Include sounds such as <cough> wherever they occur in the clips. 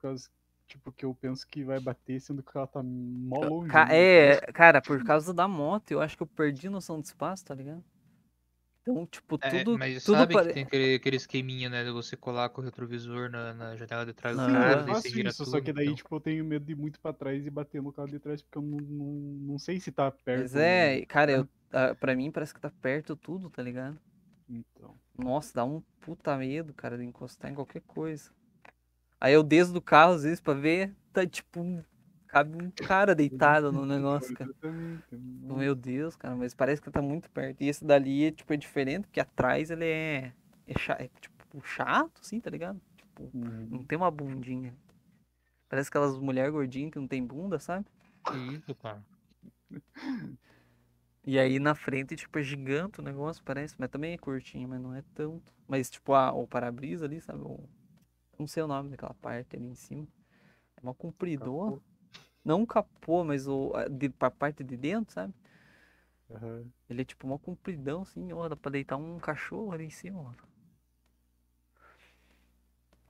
por causa, tipo, que eu penso que vai bater, sendo que ela tá mó longe. Ca- né? é, cara, por causa da moto, eu acho que eu perdi noção de espaço, tá ligado? Então, tipo, É, tudo. mas tudo sabe pare- que tem aquele, aquele esqueminha, né? De você colar o retrovisor na, na janela de trás do carro, eu é. faço isso, só tudo, que daí, então. tipo, eu tenho medo de ir muito pra trás e bater no carro de trás, porque eu não, não, não sei se tá perto. Mas é, cara, eu, ah, pra mim parece que tá perto tudo, tá ligado? Então. Nossa, dá um puta medo, cara, de encostar em qualquer coisa. Aí eu desço do carro, às vezes, pra ver, tá tipo, cabe um cara deitado no <laughs> negócio, cara. Meu Deus, cara, mas parece que tá muito perto. E esse dali é, tipo, é diferente, porque atrás ele é, é, cha- é, tipo, chato, assim, tá ligado? Tipo, Uhum. não tem uma bundinha. Parece aquelas mulheres gordinhas que não tem bunda, sabe? Que isso, cara. E aí na frente, tipo, é gigante o negócio, parece. Mas também é curtinho, mas não é tanto. Mas, tipo, a, o para-brisa ali, sabe? O, não sei o nome daquela parte ali em cima. É uma compridona. Capô. Não capô, mas o, a, de, pra parte de dentro, sabe? Aham. Ele é tipo uma compridão, assim, ó. Dá pra deitar um cachorro ali em cima.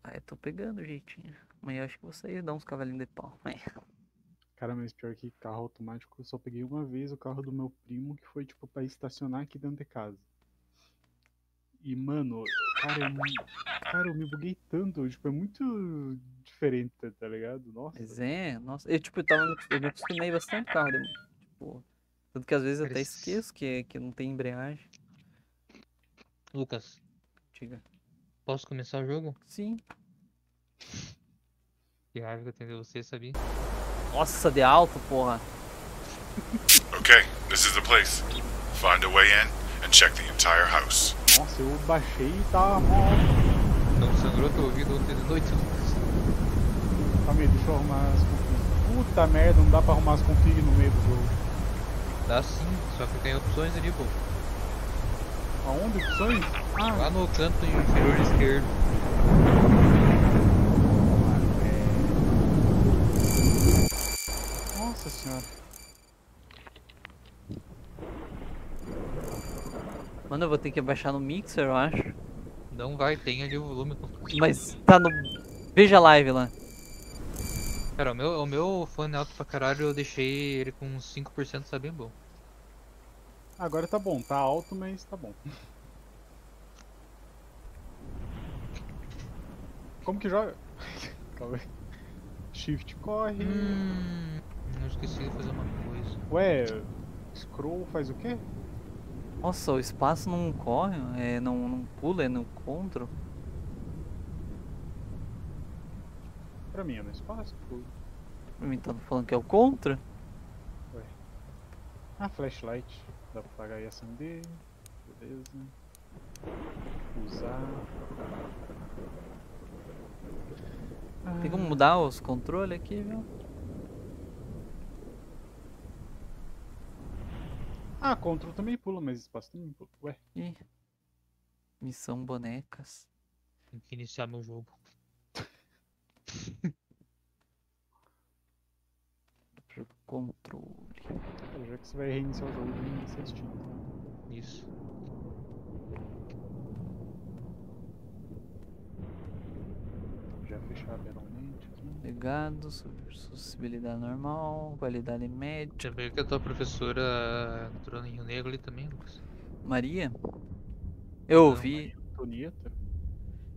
Aí eu tô pegando o jeitinho. Amanhã eu acho que vou sair dar uns cavalinhos de pau. <laughs> É. Cara, mas pior que carro automático, eu só peguei uma vez o carro do meu primo, que foi, tipo, pra estacionar aqui dentro de casa. E, mano, cara, eu, me- cara, eu me buguei tanto, tipo, é muito diferente, tá ligado? Nossa. Mas é, nossa. Eu, tipo, eu, tava, eu me acostumei bastante com carro. de- Tipo, tanto que às vezes eu até esqueço que, que não tem embreagem. Lucas, Diga. posso começar o jogo? Sim. Que raiva que eu tenho de você, sabia? Nossa, de alto, porra. Okay, this is the place. Find a way in and check the entire house. Nossa, eu baixei e tá mó. Não sangrou teu ouvido ontem de noite, Lucas. Calma aí, deixa eu arrumar as config. Puta merda, não dá pra arrumar as config no meio do jogo. Dá sim, só que tem opções ali, pô. Aonde opções? Ah, Lá no canto inferior esquerdo. nossa senhora. Eu vou ter que abaixar no mixer, eu acho. Não vai, tem ali o volume. Mas tá no. Veja a live lá. Cara, o meu, o meu fone alto pra caralho, eu deixei ele com uns 5%, tá bem bom. Agora tá bom, tá alto, mas tá bom. Como que joga? <laughs> Calma aí. Shift corre. Hum, não esqueci de fazer uma coisa. Ué, scroll faz o quê? Nossa, o espaço não corre, é, não, não pula, é no control. Pra mim é no espaço. pô. Pra mim tá falando que é o contra. Ah, flashlight. Dá pra apagar e acender. Beleza. Usar. Tem como mudar os controles aqui, viu? Ah, control também pula, mas espaço também pula. Ué, Ih. Missão bonecas. Tem que iniciar meu jogo. Controle. já que você vai reiniciar o jogo, reinicia Steam. então. Isso. Já fechar lateralmente aqui. Legados, acessibilidade normal, qualidade média. Já veio que a tua professora entrou no Rio Negro ali também, Lucas. Maria? Eu Não, vi.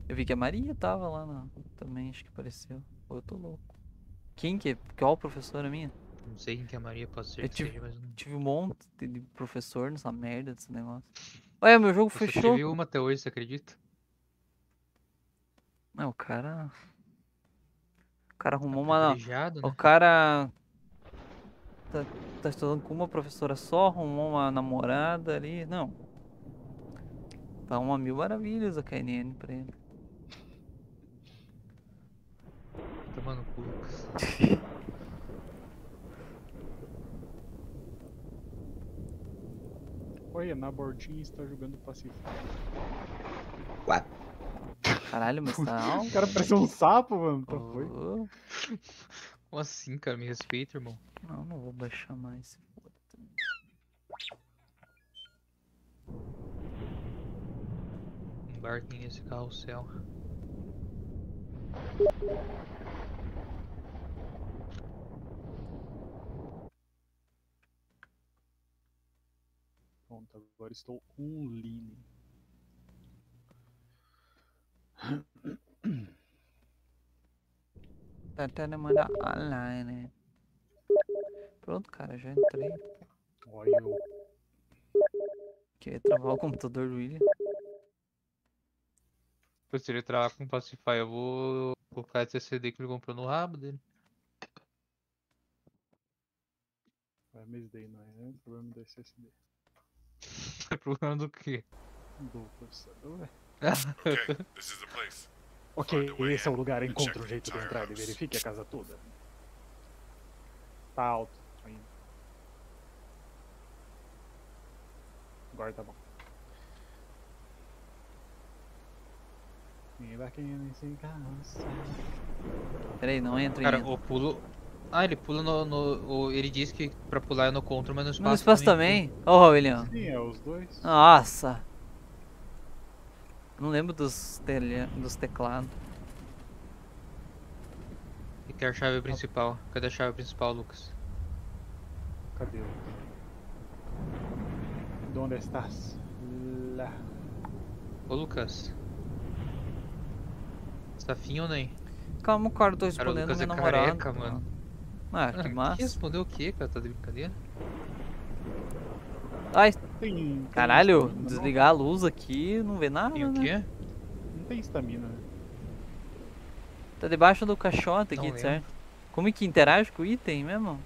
Eu vi que a Maria tava lá na, também, acho que apareceu. Ou eu tô louco. Quem que é? Qual professora minha? Não sei quem que é a Maria, pode ser Eu tive- seja, mas. Tive um monte de professor nessa merda desse negócio. Ué, meu jogo Eu fechou. tive uma até hoje, você acredita? Não, o cara. O cara arrumou Tá uma. privilegiado, O né? cara. Tá, tá estudando com uma professora só, arrumou uma namorada ali. Não. Tá uma mil maravilhas a KNN pra ele. Tomando cu, Lucas. Olha, na bordinha está jogando Pacífico. Caralho, mas tá. O cara parece um sapo, mano. Tá oh. foi. Como assim, cara? Me respeita, irmão. Não, não vou baixar mais. Embarquem nesse carrossel. Pronto, agora estou um lean. Tá até demanda online. Pronto, cara, já entrei. Olha eu. Queria travar o computador do William. Se ele entrar com Pacify, eu vou colocar esse CD que ele comprou no rabo dele. É mês daí, não é? O problema do SSD. <laughs> É problema do quê? Do processador, é. Okay, <laughs> this is the place. Ok, esse é o lugar. Encontre check um the jeito de entrar e house. verifique a casa toda. Tá alto ainda. Agora tá bom. Carroça. Peraí, não entra Cara, ainda. o pulo. Ah, ele pula no. no- o- ele disse que pra pular é no contra, mas no espaço. No espaço também? Ô, William. Sim, é os dois. Nossa. Não lembro dos, tele... dos teclados. E quer a chave principal. Cadê a chave principal, Lucas? Cadê o? Onde estás? Lá. Ô, Lucas. Você tá ou nem? Calma, cara, eu tô Cara, o respondendo Lucas meu é namorado. careca, mano. Ah, que Ah, massa. respondeu o quê, cara? Tá de brincadeira? Ai, Tem, tem caralho, estamina, não? desligar a luz aqui, não vê nada, E o né? quê? Não tem estamina, né? Tá debaixo do caixote aqui, certo? Como é que interage com o item mesmo?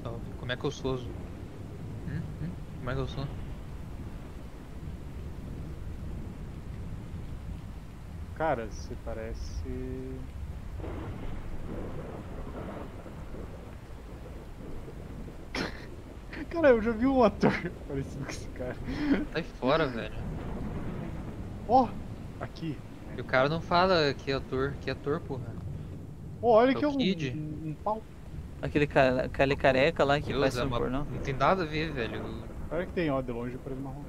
Salve. Como é que eu sou? Hum? Hum? Como é que eu sou? Cara, você parece. Cara, eu já vi um ator <laughs> parecido com esse cara. Sai fora, velho. Ó, aqui. E o cara não fala que é ator, que é ator, porra. Ó, olha É aqui o um, um, um pau. Aquele, cara, aquele careca lá que Deus, faz é filme uma- pornô. Não tem nada a ver, velho. Olha que tem, ó, de longe parece marrom.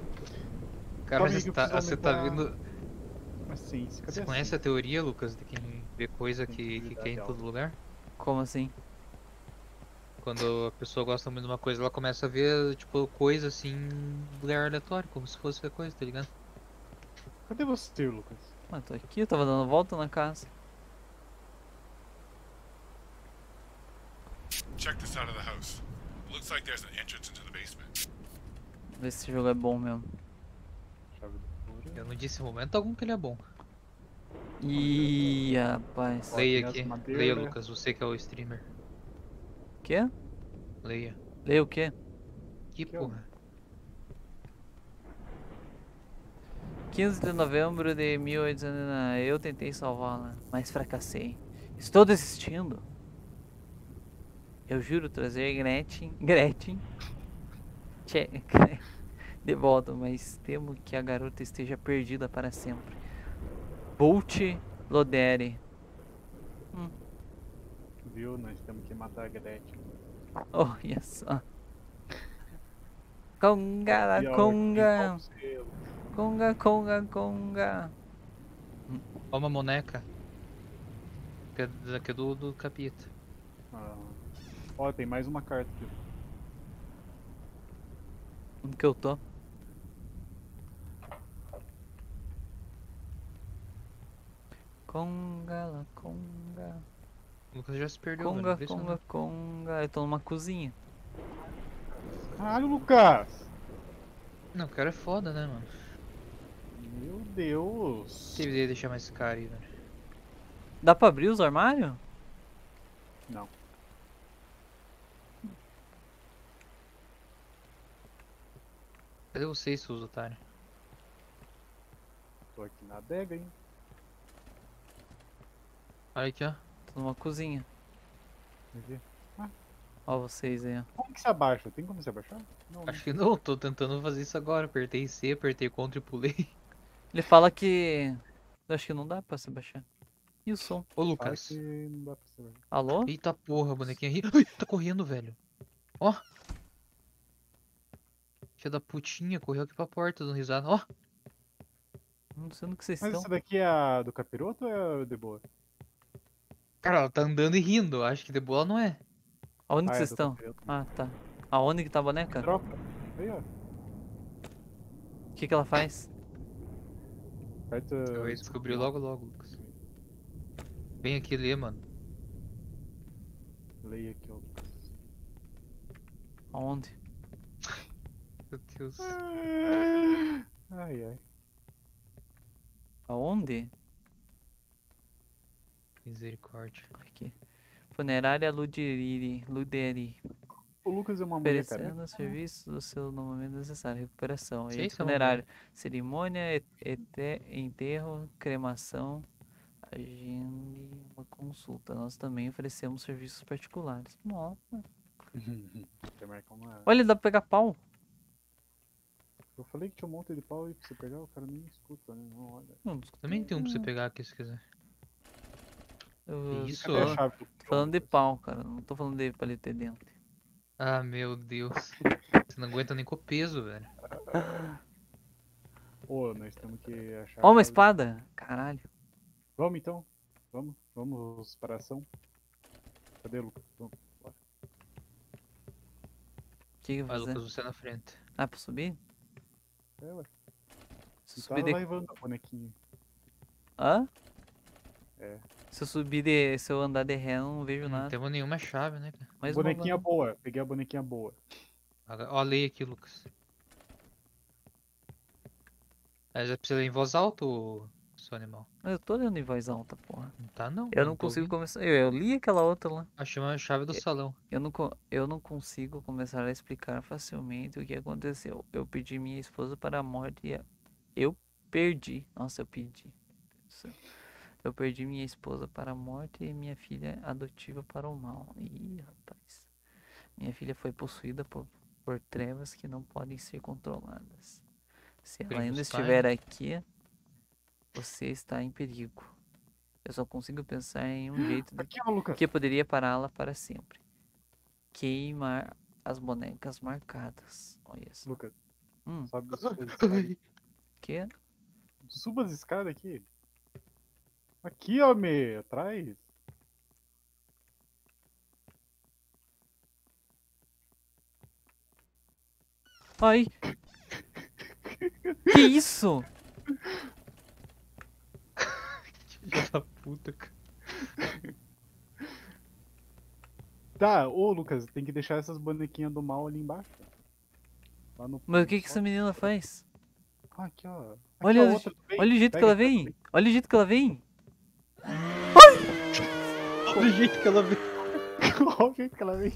Cara, que você tá, você tá vendo. Assim, Você assim? conhece a teoria, Lucas, de quem vê coisa que, que quer em todo lugar? Como assim? Quando a pessoa gosta muito de uma coisa, ela começa a ver, tipo, coisa assim, em lugar aleatório, como se fosse a coisa, tá ligado? Cadê você, Lucas? Ah, tô aqui, eu tava dando volta na casa. Check this side of the house. Looks like there's an entrance into the basement. Ver se esse jogo é bom mesmo. Chave do furo. Eu não disse em momento algum que ele é bom. Ih, rapaz. Leia aqui. Leia, Lucas, você que é o streamer. Quê? Leia. Leia o quê? Que porra? 15 de novembro de 1800. Eu tentei salvá-la, mas fracassei. Estou desistindo. Eu juro trazer Gretchen. <laughs> Gretchen. Tche, <laughs> de volta, mas temo que a garota esteja perdida para sempre. Bolt Lodere. Viu? Nós temos que matar a Gretchen. Olha só. Conga, la E, ó, conga. Conga, conga, conga. Ó uma moneca. Que é, que é do, do capita. Ah. Ó, tem mais uma carta aqui. Onde que eu tô? Conga, la conga. O Lucas já se perdeu. Conga, impressionante. conga, conga. Eu tô numa cozinha. Caralho, Lucas! Não, o cara é foda, né, mano? Meu Deus! Deveria deixar mais esse cara aí, velho. Dá pra abrir os armários? Não. Cadê vocês, seus otários? Tô aqui na adega, hein? Olha aqui, ó. Numa cozinha. Aqui. Ó vocês aí, ó. Como que se abaixa? Tem como se abaixar? Não, né? Acho que não, tô tentando fazer isso agora. Apertei C, apertei Ctrl e pulei. <laughs> Ele fala que... Acho que não dá pra se baixar. E o som? Ô, Lucas. que não dá pra se abaixar. Alô? Eita porra, bonequinha. Ai, tá correndo, velho. Ó. Filha da putinha, correu aqui pra porta dando risada. Ó. Não sei no que vocês Mas estão. essa daqui é a do capiroto ou é a de boa? Cara, ela tá andando e rindo. Acho que de boa não é. Aonde Ah, que é vocês do estão? Ah, tá. Aonde que tá a boneca? Troca. Aí, ó. O que que ela faz? Aperta. Eu ia descobrir logo logo, Lucas. Vem aqui ler, mano. Leia aqui, ó. Lucas. Aonde? Meu Deus. Ai, ai. Aonde? Misericórdia. Aqui. Funerária Ludiriri. Luderi. O Lucas é uma mulher, cara. Oferecendo serviços do seu no momento necessário. Recuperação. Uma funerário. Cerimônia, et- ete- enterro, cremação. Agende uma consulta. Nós também oferecemos serviços particulares. Nossa. <laughs> Quer marcar uma. Olha, dá pra pegar pau. Eu falei que tinha um monte de pau aí pra você pegar, o cara nem escuta, né? Não, olha. Não, Também tem um pra você pegar aqui se quiser. Eu- Isso, Cadê a ó. chave do Tô falando de pau, cara. Não tô falando de palito de dente. Ah, meu Deus. Você não aguenta nem com o peso, velho. Ô, nós temos que achar. Ó, uma espada. Caralho. Vamos então. Vamos, vamos para a ação. Cadê o Lucas? Vamos. O que que eu Vai, vou fazer? Lucas, você na frente. Ah, pra subir? É, ué. Se eu tá subir de... levando a bonequinha. Hã? É. Se eu subir de... Se eu andar de ré, eu não vejo Não nada. temos nenhuma chave, né, cara? Mas não bonequinha boa. Peguei a bonequinha boa. Olha ó, leia aqui, Lucas. Aí já precisa ler em voz alta, ô, seu animal. Eu tô lendo em voz alta, porra. Não tá, não. Eu não tô consigo começar... Eu, eu li aquela outra lá. Achei uma chave do salão. Eu não, eu não consigo começar a explicar facilmente o que aconteceu. Eu pedi minha esposa para a morte e a- eu perdi. Nossa, eu pedi. Meu Deus do céu. Eu perdi minha esposa para a morte e minha filha adotiva para o mal. Ih, rapaz. Minha filha foi possuída por, por trevas que não podem ser controladas. Se ela ainda estiver aqui, você está em perigo. Eu só consigo pensar em um jeito Aqui, que poderia pará-la para sempre. Queimar as bonecas marcadas. Olha só. Lucas, Hum, sobe suba <laughs> as escadas. que? Suba as escadas aqui. Aqui, ó, me, atrás. Ai! <laughs> Que isso? Filha da puta, cara. Tá, ô Lucas, tem que deixar essas bonequinhas do mal ali embaixo. Lá no Mas o que que essa menina faz? Ah, aqui, ó. Aqui, Olha o- outra. Olha o jeito que Pega ela aqui, ó, vem! Olha o jeito que ela vem! Do jeito que ela veio. <laughs> Olha o jeito que ela vem.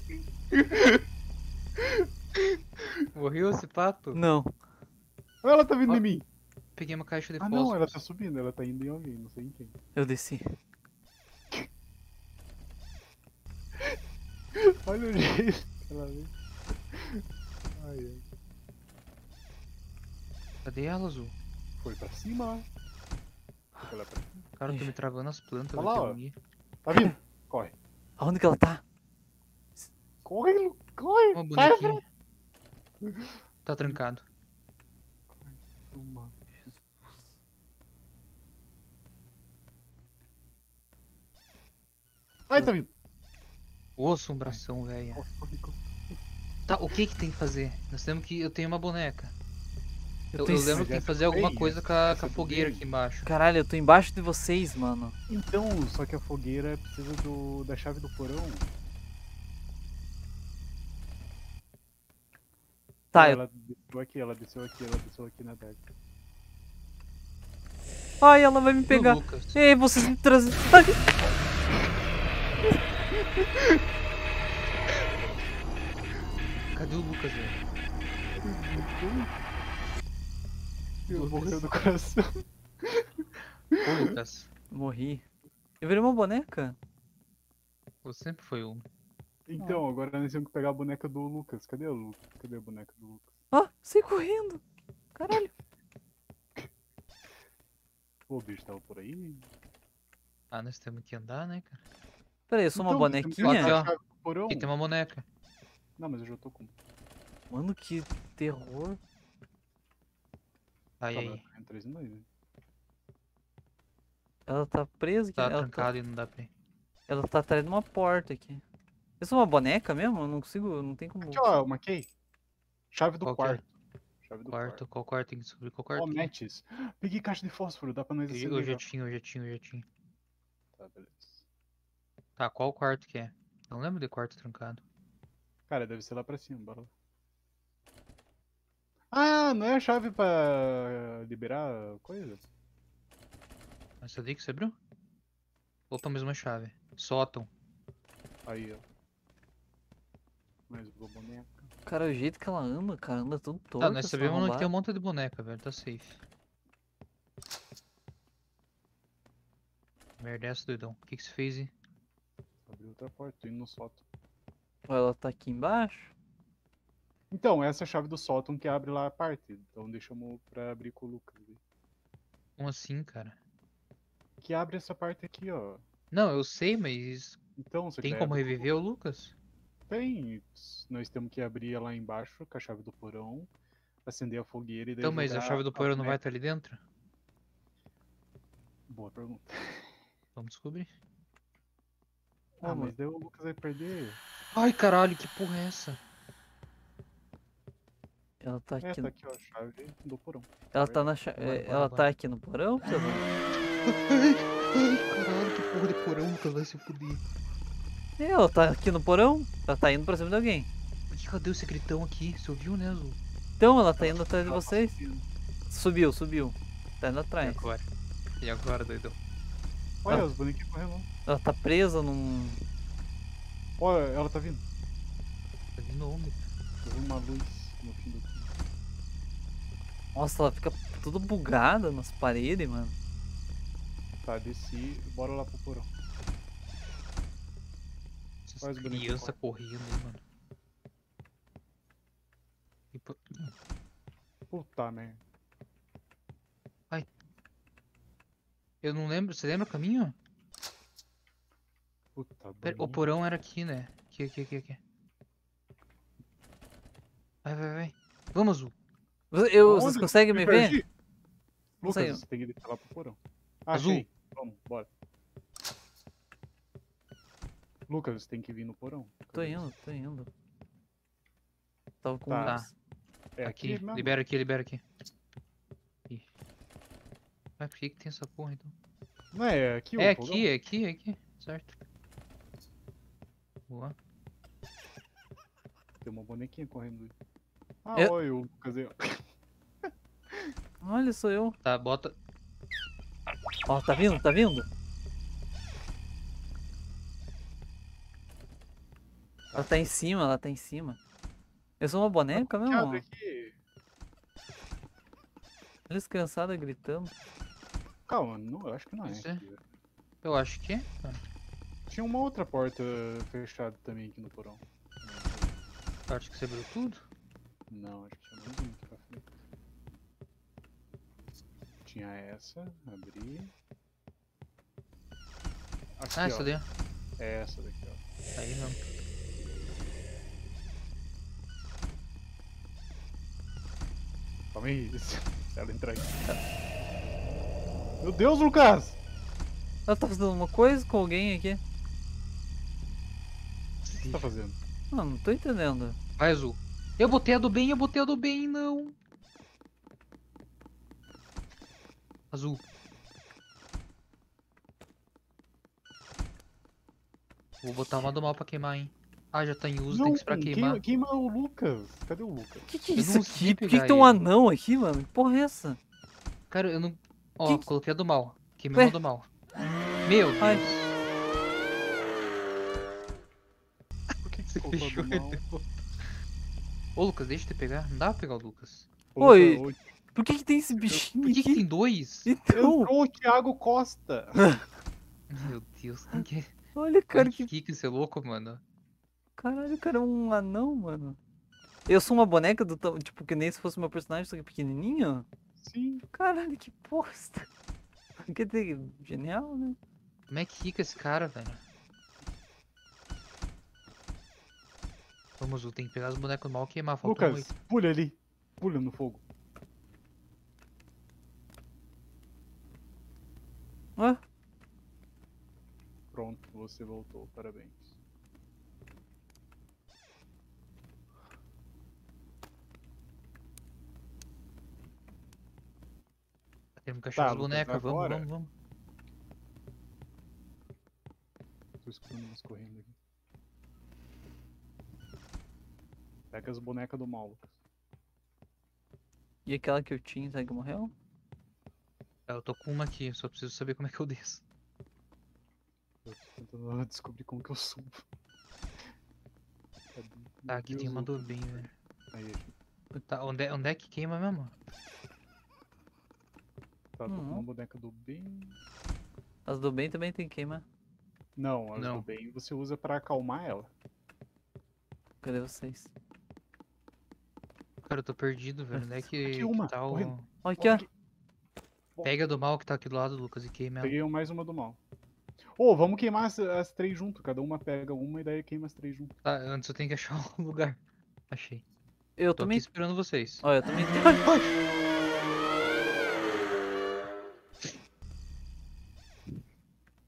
Morreu esse pato? Não. Olha, ela tá vindo Ó. em mim. Peguei uma caixa de Ah, fósforos. não, ela tá subindo, ela tá indo em alguém, não sei em quem. Eu desci. Olha o jeito que ela vem. Ai, ai. Cadê ela, Azul? Foi pra cima. Foi lá pra cima. Cara, eu tô Ixi. me travando as plantas. Olha lá, ó. Tá vindo? Corre. Aonde que ela tá? Corre, Lu- corre. Sai, bonequinho. Tá trancado. Uma. Ai, tá vindo. Ô, assombração, corre. Tá, o que que tem que fazer? Nós temos que... Eu tenho uma boneca. Eu, tô eu em- lembro que tem que fazer alguma coisa com a, com a fogueira aqui embaixo. Caralho, eu tô embaixo de vocês, mano. Então, só que a fogueira precisa do, da chave do porão. Tá, eu... Ela desceu aqui, ela desceu aqui, ela desceu aqui na deck. Ai, ela vai me pegar. Ei, vocês me trazem. Ai, Cadê o Lucas, velho? Eu morreu do coração. Ô, <laughs> Lucas. Morri. Eu virei uma boneca? Você sempre foi um. Então, agora nós temos que pegar a boneca do Lucas. Cadê o Lucas? Cadê a boneca do Lucas? Ó, sai correndo. Caralho. O bicho tava por aí. Ah, nós temos que andar, né, cara? Peraí, eu sou uma Então, bonequinha? ó. Aqui tem uma boneca. Não, mas eu já tô com. Mano, que terror. Aí, Tá, aí. tá aí, né? Ela tá presa aqui. Tá ela, tá, trancado e não dá pra ir. ela tá atrás de uma porta aqui. Eu sou uma boneca mesmo? Eu não consigo, não tem como. Aqui, ó, eu marquei. Chave do Qual é? quarto. Chave do Quarto, quarto. qual quarto? Tem que descobrir qual quarto. É. matches. <gasps> Peguei caixa de fósforo, dá pra nós Eu, acender eu já já. tinha, eu já tinha, eu já tinha. Tá, beleza. Tá, qual quarto que é? Não lembro de quarto trancado. Cara, deve ser lá pra cima, bora lá. Ah, não é a chave pra liberar coisa? Essa daí que você abriu? Opa, mesma chave. Sótão. Aí, ó. Mais uma boneca. Cara, o jeito que ela anda, cara, anda tudo torto. Tá, nós sabemos que tem um monte de boneca, velho. Tá safe. Merda é essa, doidão. O que que você fez aí? Abriu outra porta, tô indo no sótão. Ó, Ela tá aqui embaixo. Então, essa é a chave do sótão que abre lá a parte. Então deixamos pra abrir com o Lucas. Como assim, cara? Que abre essa parte aqui, ó. Não, eu sei, mas Então, você tem como abrir com o reviver o Lucas? Tem. Nós temos que abrir lá embaixo com a chave do porão, acender a fogueira e daí Então, mas a chave do porão não vai estar ali dentro? Boa pergunta. Vamos descobrir. Ah, mano. mas daí o Lucas vai perder. Ai, caralho, que porra é essa? Ela tá É, aqui. tá no- aqui, ó, a chave do porão. Ela tá na cha... Bora, é, bora, Ela bora. tá aqui no porão? Pedro? Ai, <laughs> caralho, que porra de porão, Lucas, vai se fuder. É, ela tá aqui no porão. Ela tá indo pra cima de alguém. Por que cadê o secretão aqui? Você ouviu, né, Azul? Então, ela tá indo atrás de Ela tá vocês. subindo. Subiu, subiu. Tá indo E atrás. agora? E agora, doidão? Olha, os bonequinhos correndo. Ela tá presa num. Olha, ela tá vindo. Tá vindo onde? Uma luz no fim do. Nossa, ela fica tudo bugada nas paredes, mano. Tá, desci. Bora lá pro porão. Essas crianças correndo, mano. E po- Puta merda. Eu não lembro, você lembra o caminho? Puta Pera, o porão era aqui, né? Aqui, aqui, aqui, aqui. Vai, vai, vai. Vamos, Azul. Você- Eu, vocês conseguem me ver? perdi. Lucas, saiu. você tem que descer lá pro porão. Ah, Azul. Achei. Vamos, bora. Lucas, você tem que vir no porão. Tô indo, tô indo. Tava com. Tá. uns- É aqui, aqui, libera aqui, libera aqui. Vai, por que que tem essa porra, então? Não é aqui o É fogão? aqui, é aqui, é aqui. Certo. Boa. Tem uma bonequinha correndo. ali. Ah, Eu- olha o Lucas aí, ó. Olha, sou eu. Tá, bota. Ó, tá vindo, tá vindo? Ela tá em cima, ela tá em cima. Eu sou uma boneca Que mesmo? aqui. Olha as criançadas gritando. Calma, não, eu acho que não é. Isso é? Eu acho que é. Tinha uma outra porta fechada também aqui no porão. Eu acho que você abriu tudo. Não, acho que tinha mais uma aqui pra frente. Tinha essa, abri. Aqui, Ah, ó. essa daí. É essa daqui, ó. Aí mesmo. Calma aí, se ela entrar aqui. Meu Deus, Lucas! Ela tá fazendo uma coisa com alguém aqui? O que você tá fazendo? Não, não tô entendendo. Vai, Azul. Eu botei a do bem, eu botei a do bem, não. Azul. Vou botar uma do mal pra queimar, hein. Ah, já tá em uso, tem que esperar queimar. queima, queima o Lucas. Cadê o Lucas? O que, que é isso não aqui? Por que, que pegar tem um anão aqui, mano? Que porra é essa? Cara, eu não. Ó, Que- coloquei a do mal. Queimei uma do mal. Meu Deus. Ai. Por que, que <laughs> Você colocou a do mal? Ô, Lucas, deixa eu te pegar. Não dá pra pegar o Lucas. Oi. Coloca o- Por que, que tem esse bichinho Por que, que tem dois? Então, Entrou o Thiago Costa. <laughs> Meu Deus, quem que é? olha, cara, que. que que esse louco, mano? Caralho, o cara é um anão, mano. Eu sou uma boneca do tipo, que nem se fosse meu personagem, só que pequenininho? Sim. Caralho, que bosta. <laughs> Quer dizer, genial, né? Como é que fica esse cara, velho? Vamos, tem que pegar os bonecos mal e queimar. Faltam Lucas, pulha ali. Pulha no fogo. Hã? Pronto, você voltou, parabéns. Tá, Tem um cachorro tá, os boneca, vamos, vamos, vamos. Tô escutando eles correndo aqui. Pega as bonecas do mal, E aquela que eu tinha, sabe que morreu? Eu tô com uma aqui, só preciso saber como é que eu desço. Eu tô tentando descobrir como que eu subo. Cadê? Tá, aqui tem uma Lucas. do bem, velho. Aí, achei. Tá, onde, é- onde é que queima mesmo? Tá, tô com uma Uhum. boneca do bem. As do bem também tem queima. Não, as Não. do bem você usa pra acalmar ela. Cadê vocês? Cara, eu tô perdido, velho. Onde é que, Aqui que uma, tá o... correndo. Olha aqui, ó. Aqui. Pega do mal que tá aqui do lado, Lucas, e queima ela. Peguei mais uma do mal. Ô, vamos queimar as, as três junto. Cada uma pega uma e daí queima as três junto. Tá, antes eu tenho que achar <laughs> um lugar. Achei. Eu Tô aqui também. esperando vocês. Olha, eu também tenho.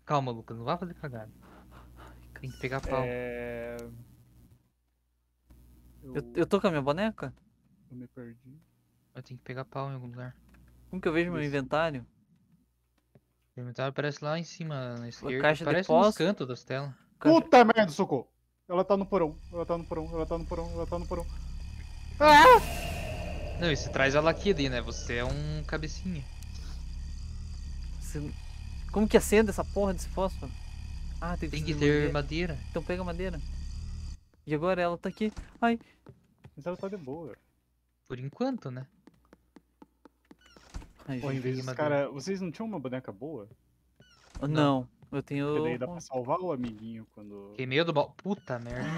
Calma, Lucas, não vai fazer cagada. Tem que pegar pau. É... Eu, Eu, eu tô com a minha boneca? eu me perdi. Eu tenho que pegar pau em algum lugar. Como que eu vejo meu Isso. inventário? O inventário aparece lá em cima, na esquerda. caixa Aparece nos depósito. cantos das telas. Caixa- Puta merda, socorro! Ela tá no porão, ela tá no porão, ela tá no porão, ela tá no porão. Não, e você traz ela aqui daí, né? Você é um cabecinha. Se- Como que acende essa porra desse fósforo? Ah, tem que, Tem que ter madeira. Então pega madeira. E agora ela tá aqui. Ai, Mas ela tá de boa. Por enquanto, né? Pô, em vez dos cara, vocês não tinham uma boneca boa? Não, eu tenho. Porque daí dá pra salvar o amiguinho quando. Queimei o do mal. Puta merda.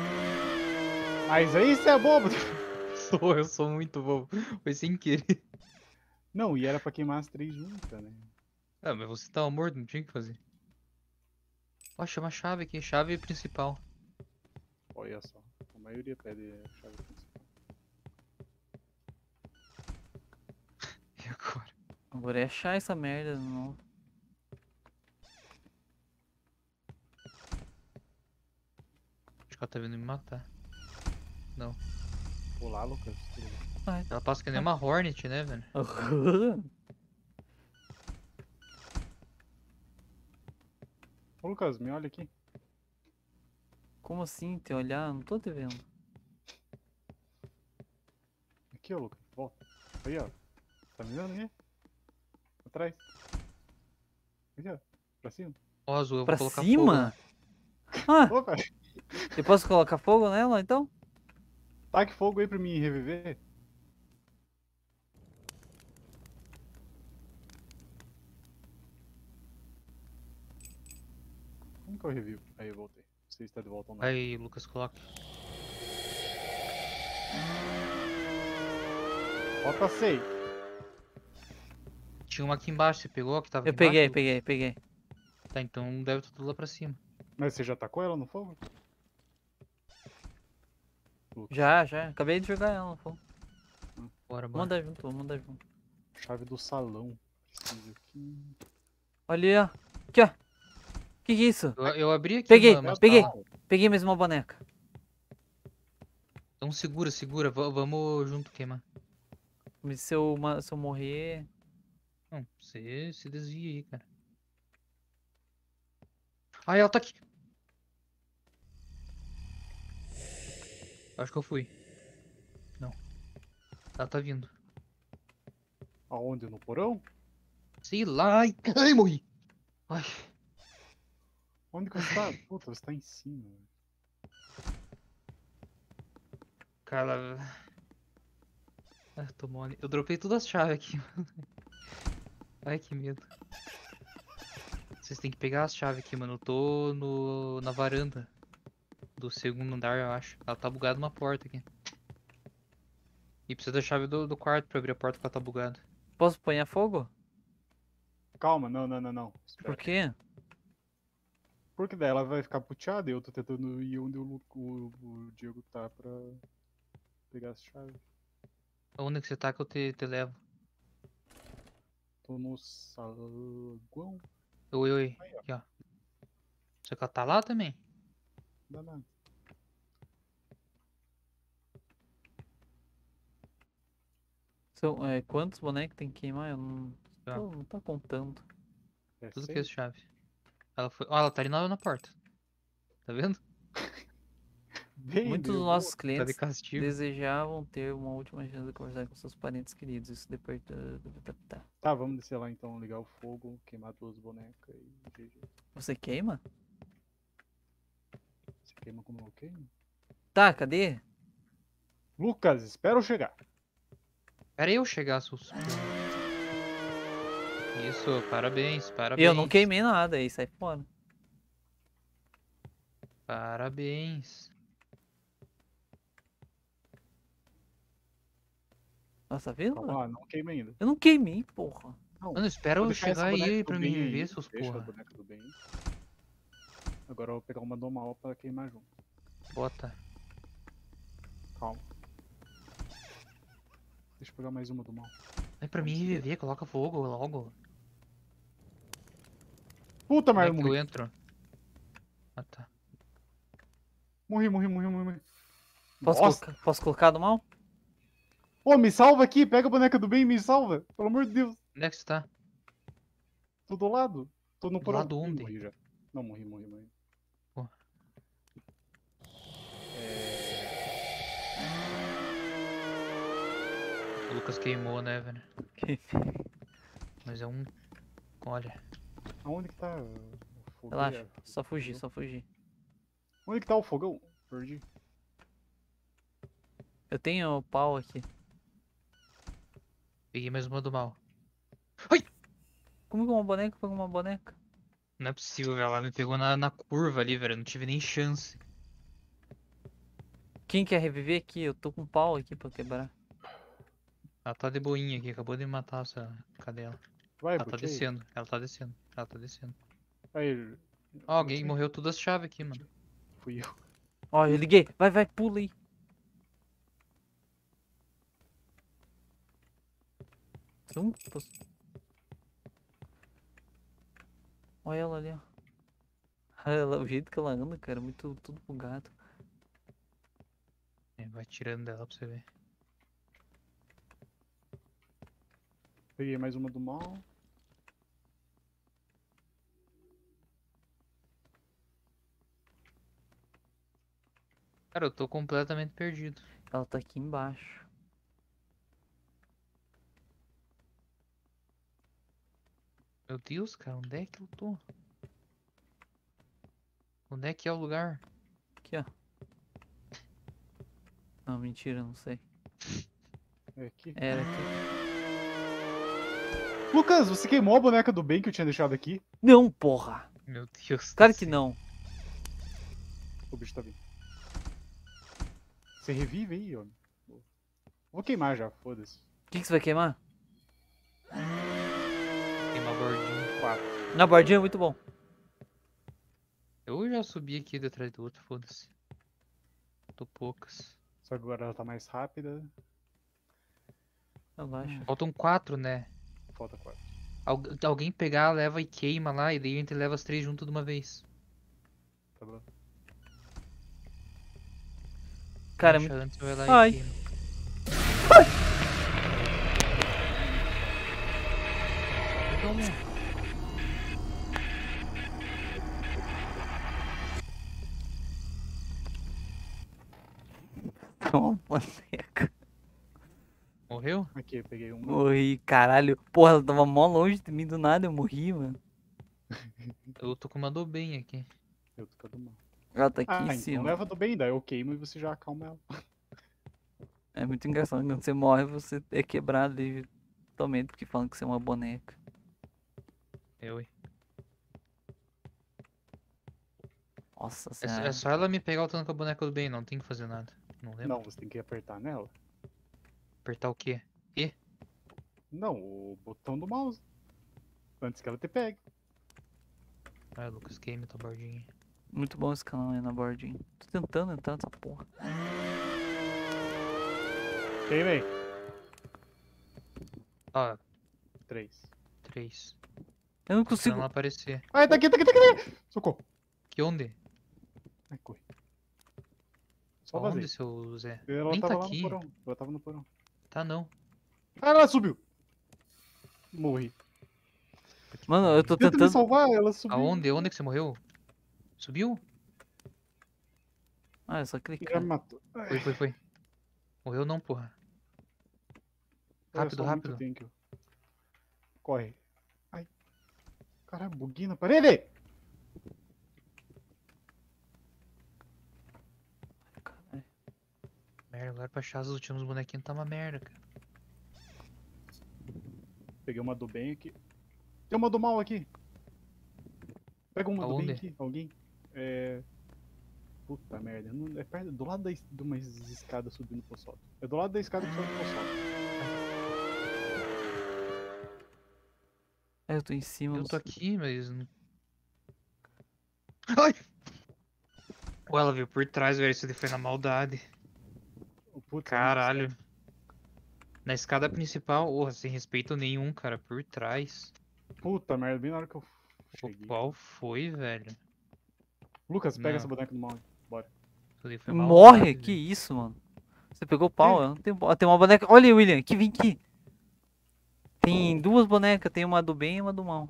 Mas aí você é bobo! <laughs> Sou, eu sou muito bobo. Foi sem querer. Não, e era pra queimar as três juntas, né? Ah, mas você tava morto, não tinha o que fazer. Ó, chama a chave aqui, chave principal. Olha só. A maioria pede a chave principal. E agora? Agora é achar essa merda. Não. Acho que ela tá vindo me matar. Olá, Lucas. tudo bem? Ela passa que nem uma Hornet, né, velho? <laughs> Ô, Lucas, me olha aqui. Como assim? Te olhar? Não tô te vendo. Aqui, ô, Lucas. Volta. Aí, ó. Tá me vendo aí? Atrás. Aqui, ó. Pra cima. Ó, azul, eu Pra vou colocar fogo cima? Ah, Opa! eu posso colocar fogo nela então? Taque fogo aí pra mim reviver. Como que eu revivo? Aí eu voltei. Não sei se tá de volta ou não. Aí, Lucas, coloca. Bota 6. Tinha uma aqui embaixo, você pegou? a Que tava Eu peguei, embaixo? peguei, peguei. Tá, então deve estar tudo lá pra cima. Mas você já tacou ela no fogo? Já, já. Acabei de jogar ela no fogo. Bora, Vou bora. mandar junto, vou mandar junto. Chave do salão. Preciso aqui. Olha aí, ó. Aqui, ó. Que que é isso? Eu, eu abri aqui Peguei, uma peguei. sala. Peguei mais uma boneca. Então segura, segura. va- vamos junto queimar. Mas se eu, se eu morrer. Não, você se desvia aí, cara. Ah, ela tá aqui. Acho que eu fui. Não. Ela tá vindo. Aonde? No porão? Sei lá. Ai, ai morri. Ai. Onde que você tá? Puta, você tá em cima. Cara. Ah, tô mole. Eu dropei todas as chaves aqui. mano. Ai, que medo. Vocês têm que pegar as chaves aqui, mano. Eu tô no, na varanda do segundo andar, eu acho. Ela tá bugada uma porta aqui. E precisa da chave do, do quarto pra abrir a porta que ela tá bugada. Posso pôr a fogo? Calma, não, não, não, não. Espera. Por quê? Porque daí ela vai ficar puteada e eu tô tentando ir onde o, o, o Diego tá pra pegar as chaves. Onde que você tá que eu te, te levo? Tô no saguão. Oi, oi. Aí, ó. Aqui, ó. Só que ela tá lá também? Dá nada. São, é, quantos bonecos tem que queimar? Eu não Tá. Não tá contando. É Tudo que é chave. Ela foi. Ó, ela tá ali na, na porta. Tá vendo? Bem, Muitos dos nossos Tá de clientes desejavam ter uma última chance de conversar com seus parentes queridos. Isso depois. Tá. Tá, vamos descer lá então, ligar o fogo, queimar duas bonecas e GG. Você queima? Você queima como eu queimo? Tá, cadê? Lucas, espera eu chegar. Era eu chegar, seus. Isso, parabéns, parabéns. Eu não queimei nada aí, sai fora. Parabéns. Nossa, tá vendo? Calma lá, não queima ainda. Eu não queimei, porra. Não, Mano, espera eu chegar aí pra mim aí, ver, seus Deixa porra. Agora eu vou pegar uma do mal pra queimar junto. Bota. Calma. Deixa eu pegar mais uma do mal. Vai pra mim Vamos reviver, coloca fogo logo. Puta Como é merda, que eu morri. entro? Ah tá. Morri, morri, morri, morri. morri. Posso, colocar, posso colocar do mal? Ô, me salva aqui, pega a boneca do bem e me salva. Pelo amor de Deus. Onde é que você tá? Tô do lado. Tô no Do porão. lado Ih, onde? Morri já. Não, morri, morri, morri. Pô. O Lucas queimou, né, velho? <laughs> Mas é um. Olha. Aonde que tá o fogão? Relaxa, só fugir, só fugir. Onde que tá o fogão? Perdi. Eu tenho pau aqui. Peguei mais uma do mal. Como que uma boneca pega uma boneca? Não é possível, velho. Ela me pegou na, na curva ali, velho. eu Não tive nem chance. Quem quer reviver aqui? Eu tô com pau aqui pra quebrar. Ela tá de boinha aqui, acabou de matar essa cadela. Vai, Ela tá descendo, ela tá descendo, ela tá descendo. Aí, Ó, alguém morreu todas as chaves aqui, mano. Fui eu. Ó, eu liguei. Vai, vai, pula aí. Posso- Olha ela ali, ó. <laughs> Ela, o jeito que ela anda, cara, muito tudo bugado. É, vai tirando dela pra você ver. Peguei mais uma do mal. Cara, eu tô completamente perdido. Ela tá aqui embaixo. Meu Deus, cara, onde é que eu tô? Onde é que é o lugar? Aqui, ó. Não, mentira, não sei. É aqui. Era aqui. Lucas, você queimou a boneca do bem que eu tinha deixado aqui? Não, porra! Meu Deus. Claro que céu. não. O bicho tá vindo. Você revive aí, homem. Vou queimar já, foda-se. O que, que você vai queimar? Quatro. Na bordinha é muito bom. Eu já subi aqui detrás do outro, foda-se. Tô poucas. Só que agora ela tá mais rápida. Relaxa. Faltam quatro, né? Falta quatro. Algu- alguém pegar, leva e queima lá, e daí a gente leva as três junto de uma vez. Tá bom. Cara, Deixa muito... antes, vai lá Ai. e queima. Então, Uma boneca. morreu? Aqui, eu peguei uma. Morri, caralho. Porra, ela tava mó longe de mim do nada, eu morri, mano. <laughs> Eu tô com uma do bem aqui. Eu tô com a do mal. Ela tá aqui Ah, em então cima. leva do bem, daí eu queimo e você já acalma ela. É muito engraçado. Quando você morre, você é quebrado ali totalmente porque falam que você é uma boneca. Eu? Nossa É, só- senhora. é só ela me pegar lutando com a boneca do bem, não tem que fazer nada. Não lembro. Não, você tem que apertar nela. Apertar o quê? Não, o botão do mouse. Antes que ela te pegue. Vai, Lucas, game tua bordinha. Muito bom esse canal aí na bordinha. Tô tentando entrar nessa porra. Queimei. Ó, Três. três. Eu não Pra consigo. não aparecer. Ai, tá aqui, tá aqui, tá aqui! Socorro. Que onde? Ai, corre. Só vazei. Onde, seu Zé? Ela Nem tava tá lá aqui. no porão. Ela tava no porão. Tá não. Ah, ela subiu. Morri. Mano, eu tô Tenta me tentando. salvar, ela subiu. Aonde? Onde que você morreu? Subiu? Ah, é só Já clicar. me matou. Foi, foi, foi. Morreu não, porra. Rápido, rápido. thank you. Corre. Caralho, buguei na parede! Merda, agora pra achar os últimos bonequinhos tá uma merda, cara. Peguei uma do bem aqui. Tem uma do mal aqui. Pega uma do Aonde? bem aqui, alguém. É. Puta merda. Não, é perto, do lado da, de uma es- escada subindo pro sótão. É do lado da escada que sobe pro sótão. É, eu tô em cima. Eu tô aqui, mas. não- <laughs> Ai! Ou ela veio por trás, velho. Isso daí foi na maldade. Puta, Caralho. Na escada principal, porra, sem respeito nenhum, cara. Por trás. Puta merda, bem na hora que eu cheguei. Qual foi, velho? Lucas, pega Não. essa boneca do mal. Bora. Morre! maldade, Que velho. isso, mano? Você pegou o pau? Tenho pau. Tem uma boneca. Olha aí, William, aqui, vem aqui. Tem duas bonecas, tem uma do bem e uma do mal.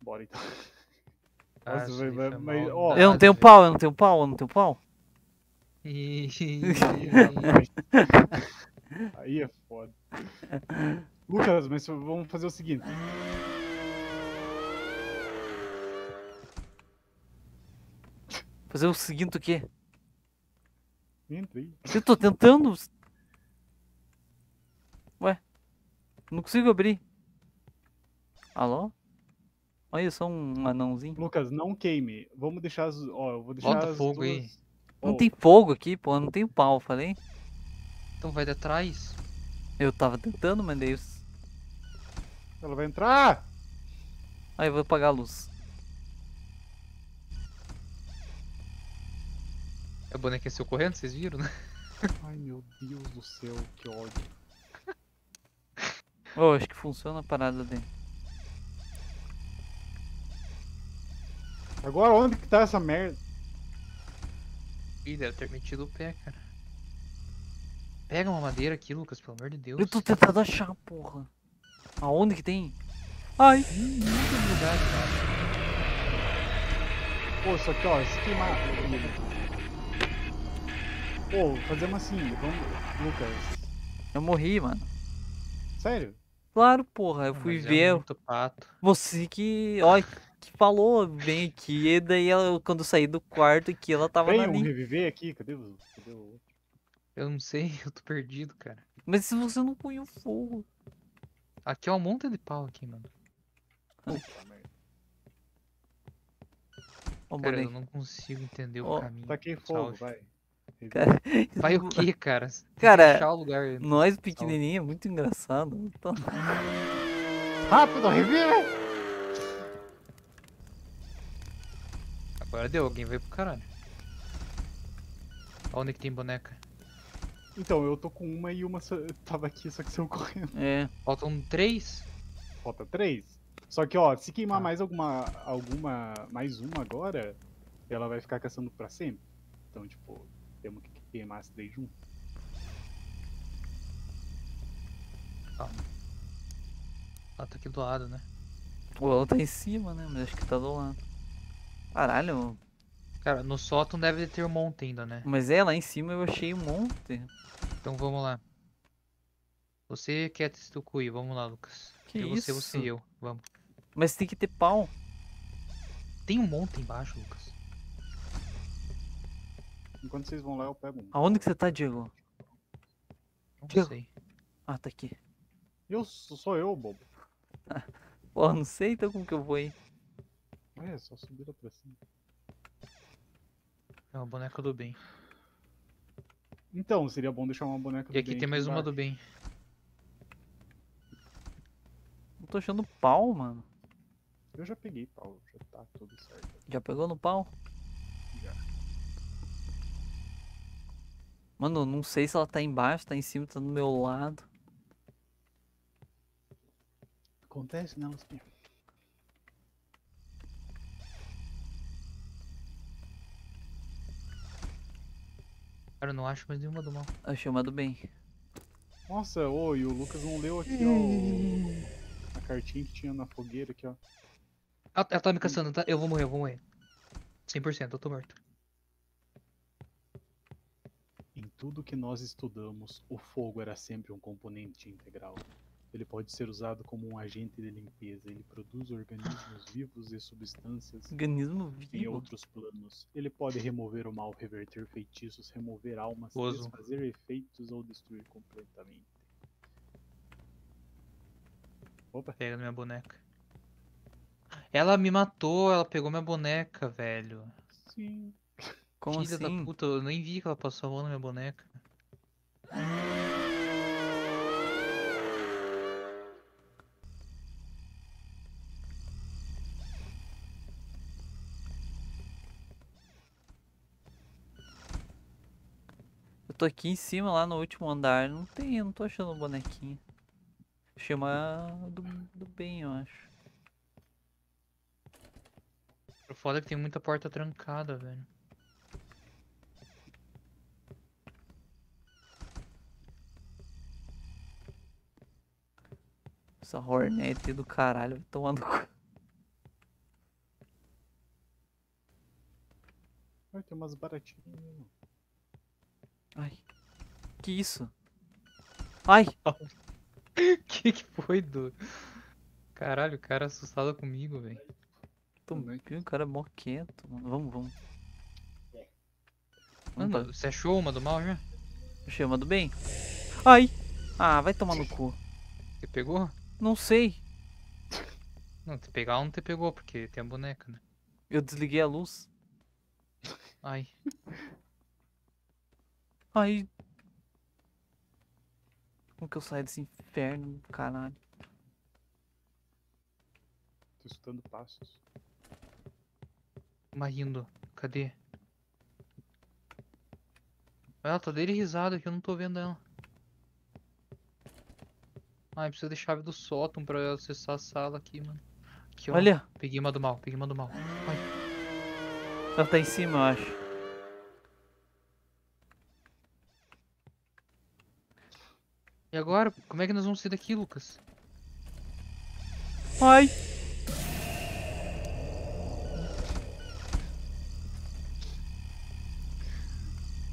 Bora então. Ah, Nossa, vai- vai- mas, ó, maldade, Eu não tenho pau, eu não tenho pau, eu não tenho pau. <laughs> Aí é foda. Lucas, mas vamos fazer o seguinte. Fazer o seguinte o quê? Entra aí. Eu tô tentando. Ué? Não consigo abrir. Alô? Olha só um anãozinho. Lucas, não queime. Vamos deixar as. Ó, eu vou deixar Bota as fogo duas... aí. Não tem fogo aqui, pô. Não tem pau, falei. Então vai de trás. Eu tava tentando, mas daí. os- Ela vai entrar! Aí eu vou apagar a luz. É o bonequinho seu correndo, vocês viram, né? Ai meu Deus do céu, que ódio. Oh, acho que funciona a parada dele. Agora onde que tá essa merda? Ih, deve ter metido o pé, cara. Pega uma madeira aqui, Lucas, pelo amor de Deus. Eu tô tentando achar, porra. Aonde que tem? Ai! Muito lugar, cara. Pô, só que ó, se queimar. Pô, fazemos assim, vamos. Lucas. Eu morri, mano. Sério? Claro, porra. Eu Não, fui mas é ver. muito pato. Você que. Ó, que falou, vem aqui. E daí ela, quando eu saí do quarto aqui, ela tava Tem na um linha. reviver aqui? Cadê o. Cadê o. Eu não sei, <laughs> eu tô perdido, cara. Mas se você não põe o fogo. Aqui é um monte de pau aqui, mano. Puta merda. Ó, Cara, eu boneco. não consigo entender Ó, o caminho. Taquei fogo, Salve. vai. Cara, <laughs> Vai o <laughs> cara? Que Cara, achar o lugar. nós pequenininhos é muito engraçado. Então, Rápido, revive! Agora deu, alguém veio pro caralho. Onde que tem boneca? Então, eu tô com uma e uma tava aqui, só que saiu correndo. é. Faltam três? Falta três. Só que, ó, se queimar Tá. mais alguma. alguma. mais uma agora, ela vai ficar caçando pra sempre. Então, tipo, temos que queimar as três juntas. Ela tá aqui do lado, né? O ela tá em cima, né? Mas acho que tá do lado. Caralho, Cara, no sótão deve ter um monte ainda, né? mas é, lá em cima eu achei um monte. Então vamos lá. Você quer cuí, vamos lá, Lucas. Que eu, você, você isso? e eu. Vamos. Mas tem que ter pau. Tem um monte embaixo, Lucas. Enquanto vocês vão lá, eu pego um. Aonde que você tá, Diego? Não Diego. sei. Ah, tá aqui. Eu sou eu, bobo. <laughs> Pô, não sei então como que eu vou aí. É, só subir lá pra cima. É uma boneca do bem. Então, seria bom deixar uma boneca do E aqui bem tem mais uma do bem. Não tô achando pau, mano. Eu já peguei, Paulo. Já tá tudo certo. Já pegou no pau? Já. Mano, eu não sei se ela tá embaixo, tá em cima, tá do meu lado. Acontece, né, Lucinha? Cara, eu não acho mais nenhuma do mal. Achei uma do bem. Nossa, ô, e o Lucas não leu aqui, ó. o- A cartinha que tinha na fogueira aqui, ó. Ela, ela tá me caçando, tá? Eu vou morrer, eu vou morrer. 100%, eu tô morto. Em tudo que nós estudamos, o fogo era sempre um componente integral. Ele pode ser usado como um agente de limpeza. Ele produz organismos <laughs> vivos e substâncias Organismo em vivo. outros planos. Ele pode remover o mal, reverter feitiços, remover almas, Oso. desfazer efeitos ou destruir completamente. Opa, Pega minha boneca. Ela me matou, ela pegou minha boneca, velho. sim. Como Filha assim? da puta, eu nem vi que ela passou a mão na minha boneca. Eu tô aqui em cima, lá no último andar. Não tem, eu não tô achando o bonequinho. Chama do, do bem, eu acho. O foda é que tem muita porta trancada, velho. Essa Hornet do caralho, vai tomando cu. Vai ter umas baratinhas. Ai. Que isso? Ai! <laughs> que que foi, do? Caralho, o cara assustado comigo, velho. Tô bem, o cara é mó quieto, mano. Vamos, vamos. Mano, você achou uma do mal já? pra... Chama do bem? Ai! Ah, vai tomar no cu. Você pegou? Não sei. Não, te pegar ela não te pegou, porque tem a boneca, né? Eu desliguei a luz. Ai. Ai. Como que eu saio desse inferno, caralho? Tô escutando passos. Uma rindo. Cadê? Ela tá dele risada aqui, eu não tô vendo ela. Ai, precisa de chave do sótão pra eu acessar a sala aqui, mano. Aqui, ó. Olha, Peguei uma do mal, peguei uma do mal. Ai. ela tá em cima, eu acho. E agora? Como é que nós vamos sair daqui, Lucas? Ai!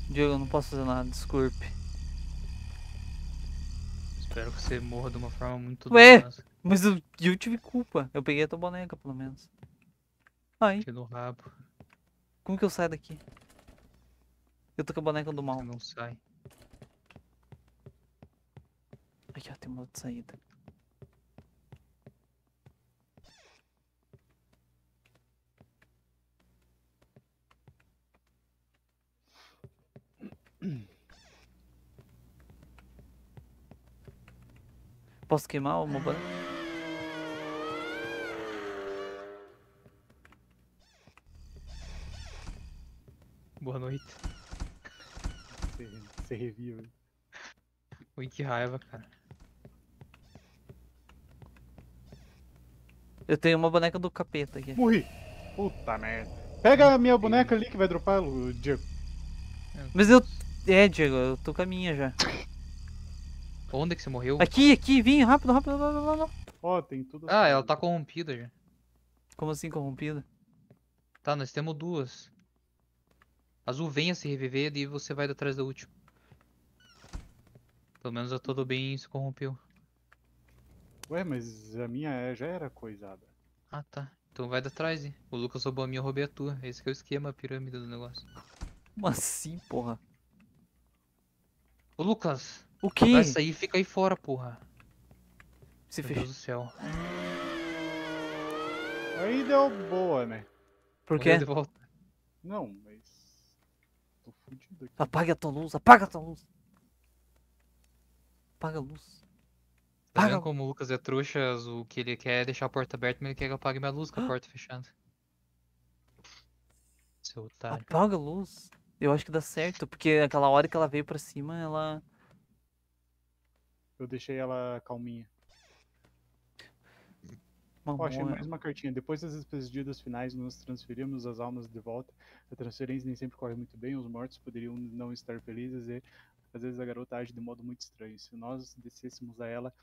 Diego, eu não posso fazer nada, desculpe. Espero que você morra de uma forma muito Ué? Mas eu, eu tive culpa. Eu peguei a tua boneca, pelo menos. Ai, Aqui no rabo. como que eu saio daqui? Eu tô com a boneca do mal. Você não sai. Aqui, ó, tem uma outra saída. Posso queimar uma boneca? Boa noite. Você, você reviu. Ui, que raiva, cara. Eu tenho uma boneca do capeta aqui. Morri! Puta merda. Pega a minha boneca ali que vai dropar, o Diego. Mas eu. É, Diego, eu tô com a minha já. Onde é que você morreu? Aqui, aqui, vim, rápido, rápido, rápido, rápido. Ó, tem tudo Ah, assim. ela tá corrompida já. Como assim corrompida? Tá, nós temos duas. Azul venha se reviver e você vai atrás da última. Pelo menos a todo bem se corrompeu. Ué, mas a minha é- já era coisada. Ah tá. Então vai atrás, hein? O Lucas roubou a minha, eu roubei a tua. Esse que é o esquema, a pirâmide do negócio. Como assim, porra? Ô Lucas, O que? vai sair fica aí fora, porra. Se Meu fechou. Deus do céu. Aí deu boa, né? Por quê? de volta. Não, mas. Tô fudido aqui. Apaga a tua luz, apaga a tua luz. Apaga a luz. Tá vendo como o Lucas é trouxa, Azul, que ele quer deixar a porta aberta, mas ele quer que eu apague minha luz com a porta fechada. Seu otário. Apaga a luz. Eu acho que dá certo, porque aquela hora que ela veio pra cima, ela. Eu deixei ela calminha. Ó, achei ela. mais uma cartinha. Depois das despedidas finais, nós transferimos as almas de volta. A transferência nem sempre corre muito bem, os mortos poderiam não estar felizes e às vezes a garota age de modo muito estranho. Se nós descêssemos a ela,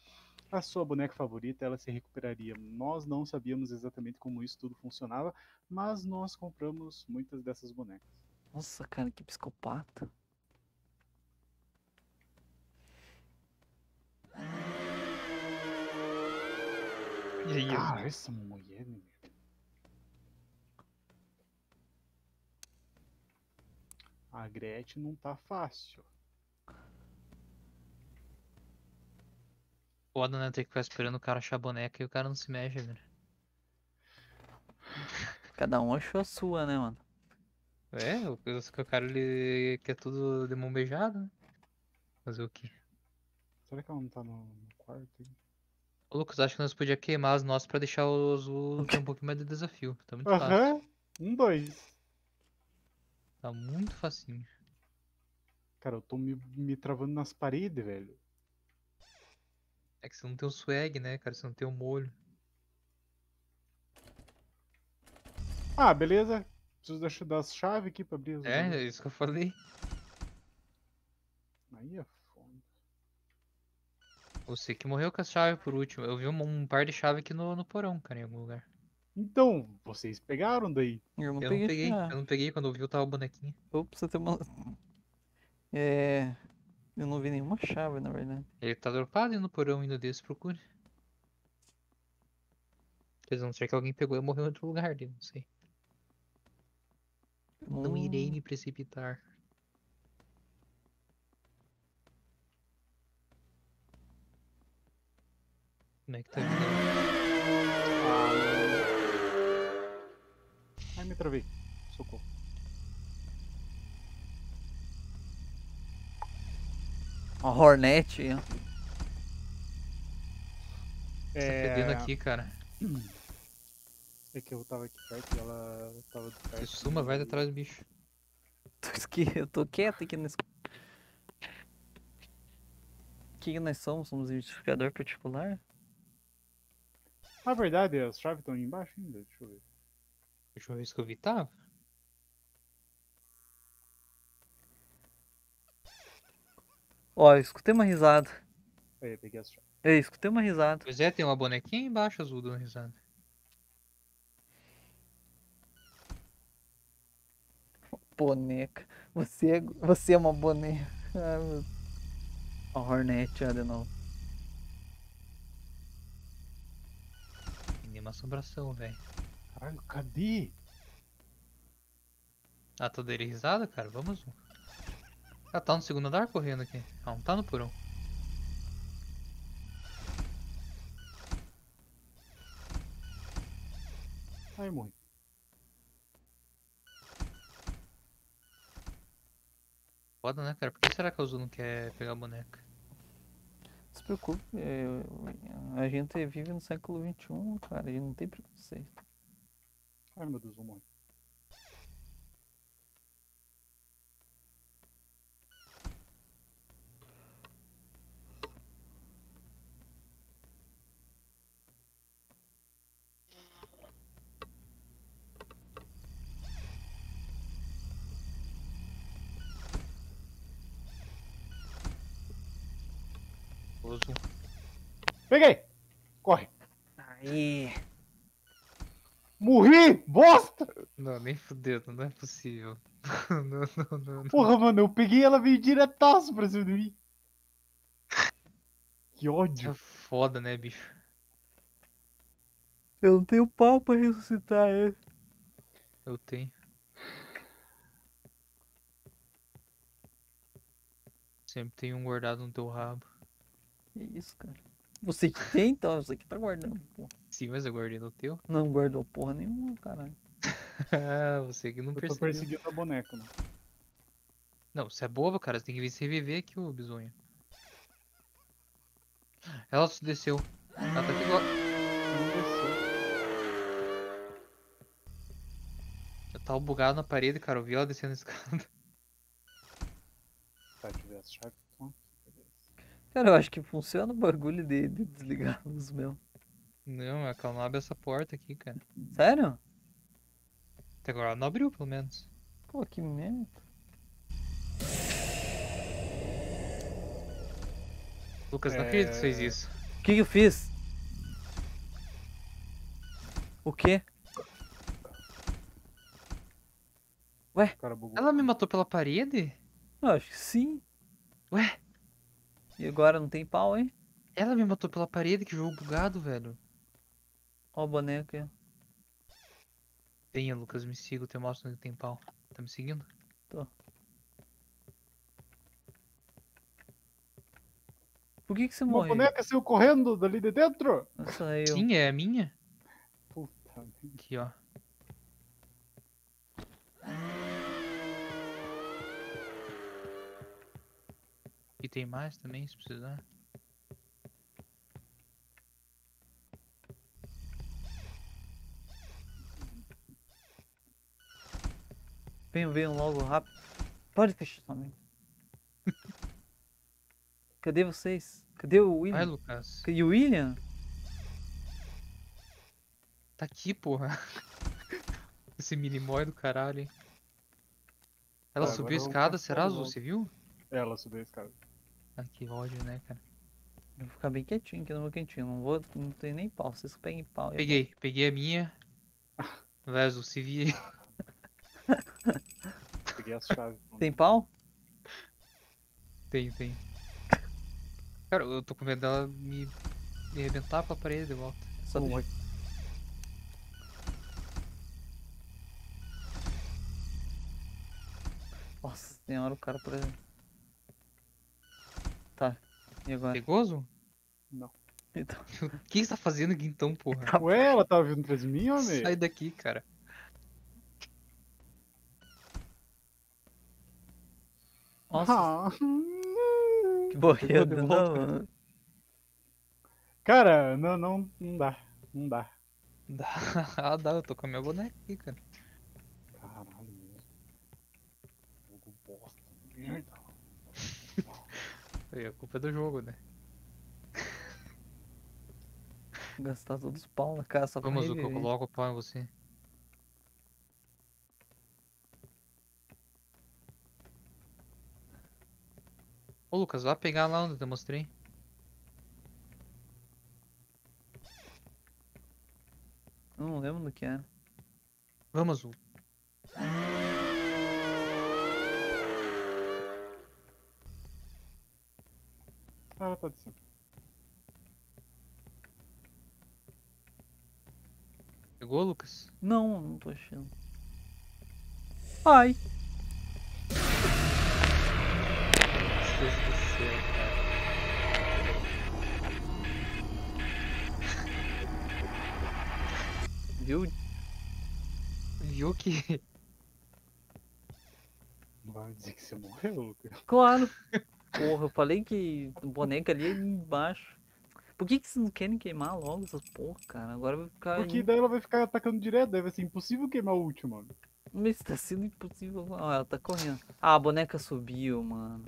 a sua boneca favorita, ela se recuperaria. Nós não sabíamos exatamente como isso tudo funcionava, mas nós compramos muitas dessas bonecas. Nossa, cara, que psicopata. E aí, Ah, essa mulher, meu. A Gretchen não tá fácil. foda, né? Ter que ficar esperando o cara achar a boneca e o cara não se mexe, velho. <laughs> Cada um achou a sua, né, mano? É, o o- o cara ele quer tudo de mão beijada, né? Fazer o quê? Será que ela não tá no, no quarto? aí? Ô, Lucas, acho que nós podíamos queimar as nossas pra deixar o azul <laughs> ter um pouquinho mais de desafio. Tá muito fácil. Aham, um, dois. Tá muito facinho. Cara, eu tô me, me travando nas paredes, velho. É que você não tem o swag, né, cara? Você não tem o molho. Ah, beleza. Preciso das, das chaves aqui pra abrir as É, é isso que eu falei. Aí é foda. Você que morreu com as chaves por último. Eu vi um, um par de chave aqui no, no porão, cara, em algum lugar. Então, vocês pegaram daí. Eu não Eu peguei. não peguei, ah, eu não peguei quando eu vi eu tava o bonequinho. Opa, você tem uma. É. Eu não vi nenhuma chave, na verdade. Ele tá dropado no porão ainda desse, procure. Quer dizer, a não ser que alguém pegou e morreu em outro lugar ali, não sei. Não irei me precipitar. Como é tá? Ai, me travei. Socorro. A Hornet. ó. Tá fedendo É, aqui, cara. é que eu tava aqui perto e ela tava de Se perto. suma, vai atrás do bicho. Eu tô quieto aqui nesse. O que que nós somos? Somos identificador particular? Na verdade, as chaves estão aí embaixo ainda. Deixa eu ver. A última vez que eu vi tava. Ó, eu escutei uma risada. Aí, peguei as chaves. Eu escutei uma risada. Pois é, tem uma bonequinha embaixo azul dando risada. Boneca. Você é, você é uma boneca. Ai, meu... A Hornet, ó, de novo. Nenhuma assombração, velho. Caralho, cadê? Ah, tô dele risada, cara? Vamos. Ah, tá no segundo andar correndo aqui. Ah, não tá no porão. Ai, morri. Foda, né, cara? Por que será que a Azul não quer pegar a boneca? Se preocupe, eu- a gente vive no século XXI, cara, e não tem preconceito. Ai, meu Deus, vou morrer. O Azul. Peguei! Corre! Aí. Morri! Bosta! Não, nem fudeu, não é possível. <laughs> não, não, não, não. Porra, mano, eu peguei ela veio diretaço pra cima de mim. Que É ódio. foda, né, bicho? Eu não tenho pau pra ressuscitar ele. Eu tenho. Sempre tem um guardado no teu rabo. Que isso, cara. Você que tem, então, você que tá guardando, pô. Sim, mas eu guardei no teu. Não guardou porra nenhuma, caralho. Ah, você que não Eu tô percebeu. perseguindo a boneca, né? Não, você é bobo, cara. Você tem que vir se reviver aqui, ô bisonho. Ela se desceu. Ela tá aqui agora. Não desceu. Eu tava bugado na parede, cara. Eu vi ela descendo a escada. Tá, deixa eu ver as chaves. Então, aqui, beleza. Cara, eu acho que funciona o bagulho de, de desligar a luz mesmo. Não, é que ela não abre essa porta aqui, cara. Sério? Até agora ela não abriu, pelo menos. Pô, que merda. Lucas, não acredito que fez É. isso. O que, que eu fiz? O quê? Bugou. Ela me matou pela parede? Eu acho que sim. Ué, E agora não tem pau, hein? ela me matou pela parede, que jogo bugado, velho. Ó o boneco aí. Venha, Lucas, me siga, eu te mostro onde tem pau. Tá me seguindo? Por que que você Uma morreu? boneca saiu correndo dali de dentro. Eu. Sim, é a minha? Puta merda. Aqui, ó. E tem mais também, se precisar. Venham, venham logo rápido. Pode fechar também. <laughs> Cadê vocês? Cadê o Vai, William? Lucas. E o William? Tá aqui, porra. <laughs> Esse minimói do caralho. hein? Ela Tá, subiu a escada, será, Azul? Você viu? Ela subiu a escada. Ah, que ódio, né, cara? Eu vou ficar bem quietinho aqui no meu cantinho. Não vou. Não tem nem pau. Vocês peguem pau. Peguei, peguei a minha. Azul, se vira aí. Peguei as chaves. Tem pau? Tem, tem. Cara, eu tô com medo dela me, me arrebentar pra parede de volta. Só Bom, deixa- Nossa senhora, o cara por exemplo. Tá. E agora? Pegoso? Então, <laughs> O que você tá fazendo aqui então, porra? Ué, ela tava vindo atrás de mim, homem? Sai daqui, cara. nossa, Ah. que borrego. Não. Cara, não, não, não dá. Não dá. Dá, ah, <laughs> dá, eu tô com a minha boneca aqui, cara. Caralho, mesmo. Jogo bosta. Merda. Aí, a culpa é do jogo, né? <laughs> Gastar todos os pau na cara só pra Vamos, Zuko, eu coloco o pau em você. Ô Lucas, vai pegar lá onde eu te mostrei. Eu não lembro do que era. Vamos, Zu. Ah, ela tá de cima. Pegou, Lucas? Não, não tô achando. Ai! Deus do céu, cara. Viu? Viu que. Não vai dizer que você morreu, Lucas. Claro! <laughs> Porra, eu falei que o boneco ali é embaixo. Por que, que vocês não querem queimar logo essas porra, cara? Agora vai ficar. Porque daí ela vai ficar atacando direto, daí vai ser impossível queimar o último, mano. Mas tá sendo impossível. Ó, ela tá correndo. Ah, a boneca subiu, mano.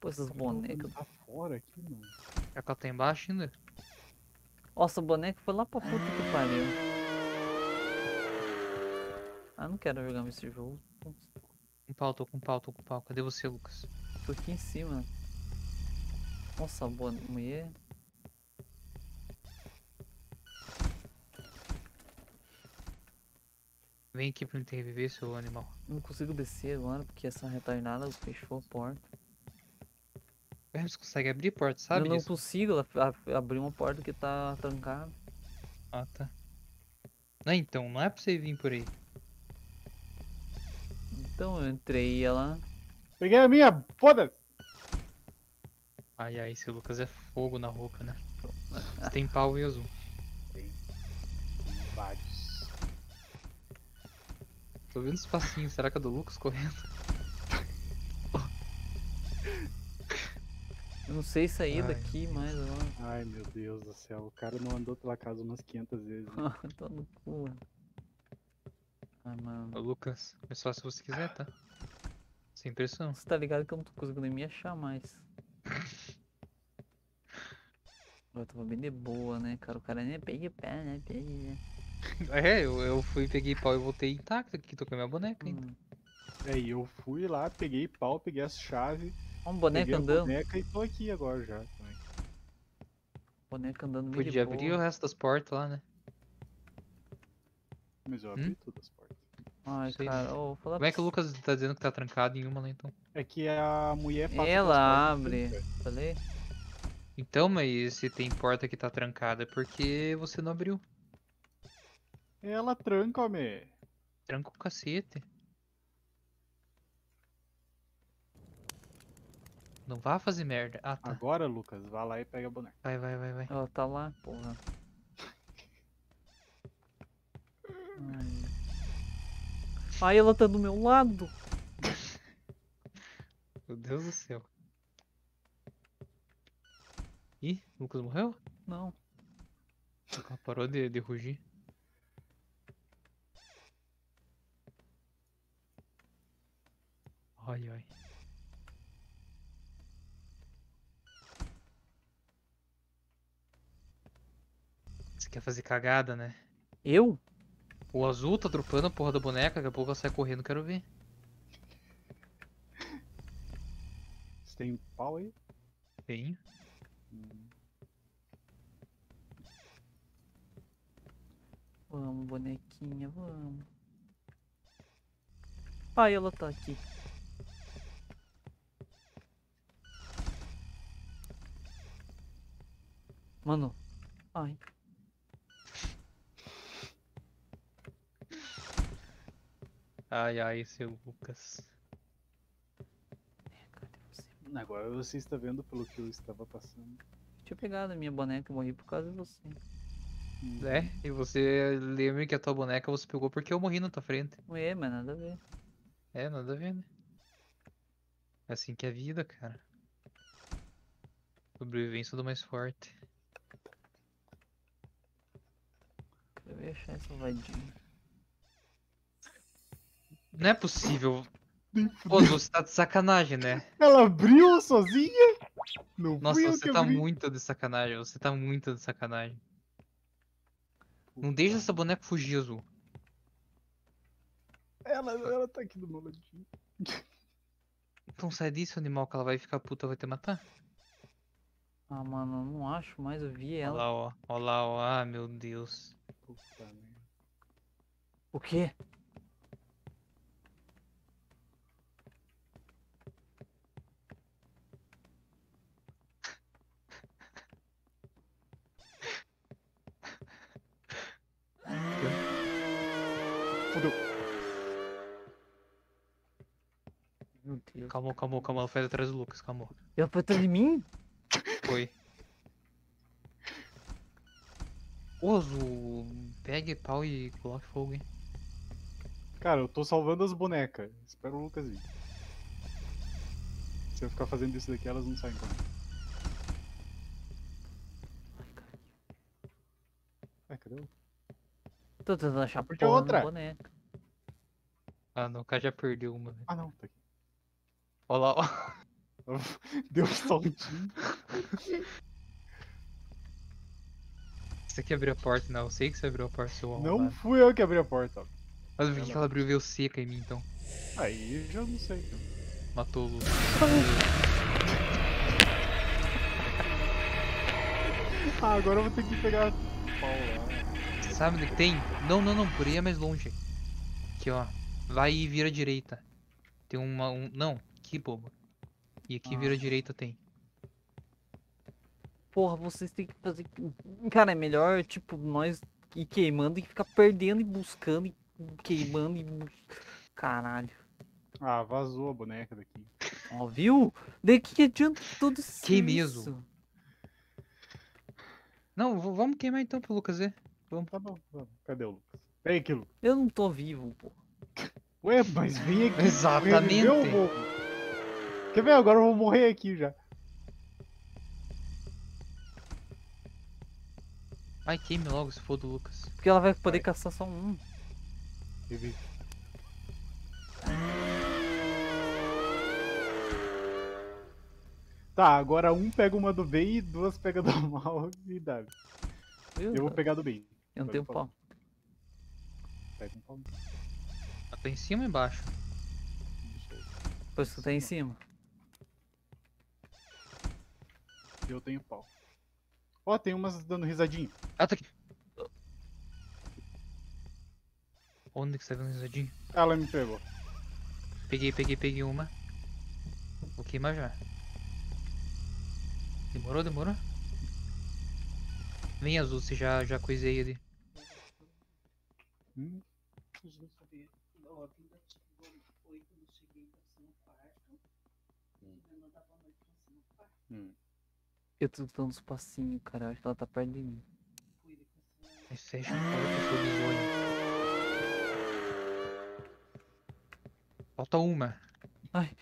Pô, essas bonecas. Tá fora aqui, mano. É que ela tá embaixo ainda? Nossa, a boneca foi lá pra puta que pariu. Ah, não quero jogar mais esse jogo. Com pau, tô com pau, tô com pau. Cadê você, Lucas? Tô aqui em cima. Nossa, boa mulher. Vem aqui pra me reviver, seu animal. Não consigo descer agora porque essa retardada fechou a porta. Ué, Você consegue abrir a porta, sabe eu não consigo abrir uma porta que tá trancada. Ah, tá. Não, então, não é pra você vir por aí. Então eu entrei e ela. Peguei a minha, foda-se! Ai, ai, esse Lucas é fogo na roupa, né? Você tem pau mesmo. Vários. Tô vendo os passinhos, será que é do Lucas correndo? Eu não sei sair Ai, daqui mais agora. Ai, meu Deus do céu. O cara não andou pela casa umas 500 vezes. né? <laughs> Tô no cu. mano. Ai, mano. Ô, Lucas, é só se você quiser, tá? Sem pressão. Você tá ligado que eu não tô conseguindo nem me achar mais. <laughs> Eu tava bem de boa, né, cara? O cara nem pegue pé, né? Né? <laughs> É, eu, eu fui, peguei pau e voltei intacto aqui, tô com a minha boneca ainda. Hum. Aí eu fui lá, peguei pau, peguei as chaves Ó, um boneco Peguei a andando. boneca e tô aqui agora já. também. Boneco andando meio de Podia abrir o boa. resto das portas lá, né? Mas eu Hum? abri todas as portas. Ai, Sei. cara, ô, vou falar Como é que o Lucas tá dizendo que tá trancado em uma lá então? É que a mulher passa Ela portas abre. você, Falei? Então, mas se tem porta que tá trancada é porque você não abriu. Ela tranca, homem. Tranca o cacete. Não vá fazer merda. Ah, tá. Agora, Lucas, vá lá e pega a boneca. Vai, vai, vai, vai. Ela tá lá, porra. <laughs> Ai. Ai, ela tá do meu lado. Meu Deus do céu. Ih, o Lucas morreu? Não. Ela parou de, de rugir. Ai, ai. Você quer fazer cagada, né? Eu? O azul tá dropando a porra da boneca, daqui a pouco ela sai correndo, quero ver. Você tem pau aí? Tenho. Vamos, bonequinha, vamos. Ai, ela tá aqui. Mano. Ai. Ai, ai, seu Lucas. Cadê você? Agora você está vendo pelo que eu estava passando. Tinha pegado a minha boneca e morri por causa de você. Hum. É, e você lembra que a tua boneca você pegou porque eu morri na tua frente. Ué, mas nada a ver. É, nada a ver, né? É assim que é a vida, cara. Sobrevivência do mais forte. Eu ia achar essa vadinha. Não é possível. Pô, você tá de sacanagem, né? Ela abriu sozinha? Não Nossa, você tá abri. muito de sacanagem. Você tá muito de sacanagem. Não deixa essa boneca fugir, Azul. Ela, ela tá aqui do meu ladinho. Então sai disso, animal, que ela vai ficar puta, vai te matar. Ah, mano, eu não acho mais, eu vi Olha ela. lá, ó. Olha lá, ó. Ah, meu Deus. Puta merda. O quê? Fudeu. Meu Deus. Calma, calma, calma. Ela foi atrás do Lucas, calma. Ela foi atrás de mim? Foi. Azul, pegue pau e coloque fogo, hein? Cara, eu tô salvando as bonecas. Espero o Lucas vir. Se eu ficar fazendo isso daqui, elas não saem correndo. É, cadê o... Tô tentando achar Porque a porra outra? na boneca. Ah, não, o cara já perdeu uma. velho. Ah, não, tá aqui. Olha lá, ó. <laughs> Deu um saltinho. Você que abriu a porta, não. Eu sei que você abriu a porta, seu Não fui eu que abri a porta. ó. Mas por que que ela abriu e veio seca em mim, então? Aí eu já não sei. Matou o. <laughs> Ah, agora eu vou ter que pegar pau lá. Você sabe onde que tem? Não, não, não. Por aí é mais longe. Aqui, ó. Vai e vira à direita. Tem uma... Um... Não, aqui, bobo. E aqui Ah. vira à direita tem. Porra, vocês têm que fazer. Cara, é melhor, tipo, nós ir queimando e ficar perdendo e buscando e queimando e. Caralho. Ah, vazou a boneca daqui. Ó, viu? Daí que adianta todo esse Que mesmo? Não, vamos queimar então pro Lucas ver. Tá bom, vamos. Cadê o Lucas? Vem aqui, Lucas. Eu não tô vivo, pô. Ué, mas vem aqui. Exatamente. reviveu, bobo. Quer ver? Agora eu vou morrer aqui já. Ai, queime logo se for do Lucas. Porque ela vai poder Vai. caçar só um. Revive. Tá, agora um pega uma do bem e duas pega do <laughs> mal e dá. Eu vou pegar do bem. Eu não tenho falar. pau. Pega um pau. Ela tá em cima ou embaixo? Deixa eu- Pois tu tá em cima. Eu tenho pau. Ó, tem umas dando risadinha. Ah, tá aqui. Onde que você tá vendo risadinho? Ela me pegou. Peguei, peguei, peguei uma. Vou queimar já. Demorou, demorou? Vem azul, você já, já coisei ali. Hum, eu saber. Ó, tentativa foi quando eu cheguei pra você no quarto. Eu não dava noite pra você no quarto. hum. Eu tô dando uns passinhos, cara. Eu acho que ela tá perto de mim. Fui depois você Mas fecha a porta, seu bisonho. Falta uma. Ai.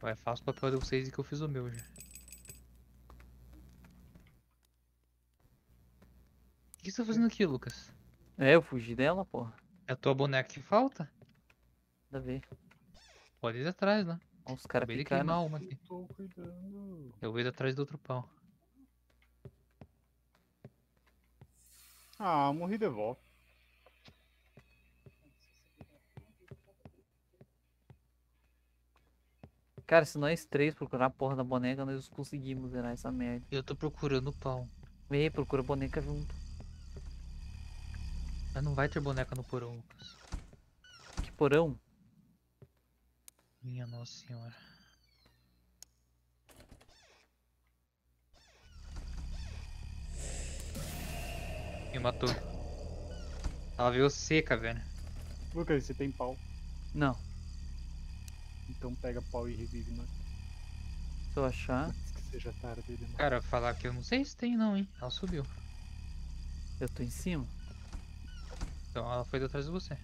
Vai, faço o papel de vocês e que eu fiz o meu já. Que você tá fazendo aqui, Lucas? É, eu fugi dela, porra. É a tua boneca que falta? A ver. Pode ir atrás, né? Ó, os caras picaram. queimar uma aqui. Tô cuidando. Eu vou ir atrás do outro pau. Ah, morri de volta. Cara, se nós três procurar a porra da boneca, nós conseguimos zerar essa merda. Eu tô procurando o pau. Vem, procura a boneca junto. Mas não vai ter boneca no porão, Lucas. Que porão? Minha nossa senhora. Me matou. Ela veio seca, velho. Lucas, você tem pau. Não. Então pega pau e revive nós. Se eu achar, Antes que seja tarde demais. Cara, falar que eu não sei se tem não, hein. Ela subiu. eu tô em cima. Então ela foi atrás de você.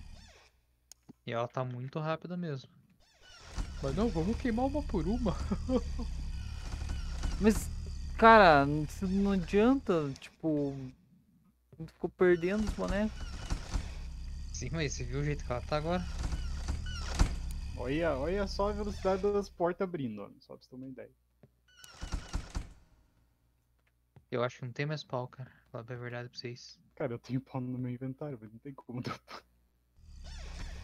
E ela tá muito rápida mesmo. Mas não, vamos queimar uma por uma. <laughs> Mas, cara, não não adianta, tipo. a gente Ficou perdendo os bonecos. Sim, mas você viu o jeito que ela tá agora? Olha, olha só a velocidade das portas abrindo, ó, só pra você ter uma ideia. Eu acho que não tem mais pau, cara. Falar bem a verdade pra vocês. Cara, eu tenho pau no meu inventário, mas não tem como dar pau.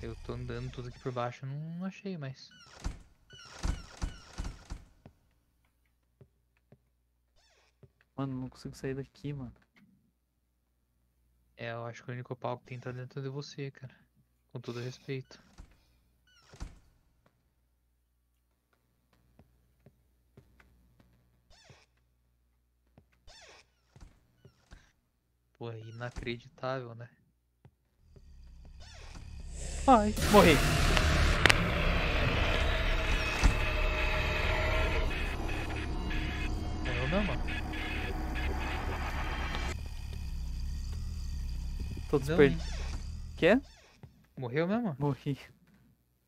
Eu tô andando tudo aqui por baixo, não achei mais. Mano, não consigo sair daqui, mano. É, eu acho que o único pau que tem tá dentro de você, cara. Com todo respeito. Pô, é inacreditável, né? Ai, morri. Morreu mesmo? Todos perdidos. hein? Quê? Morreu mesmo? Morri.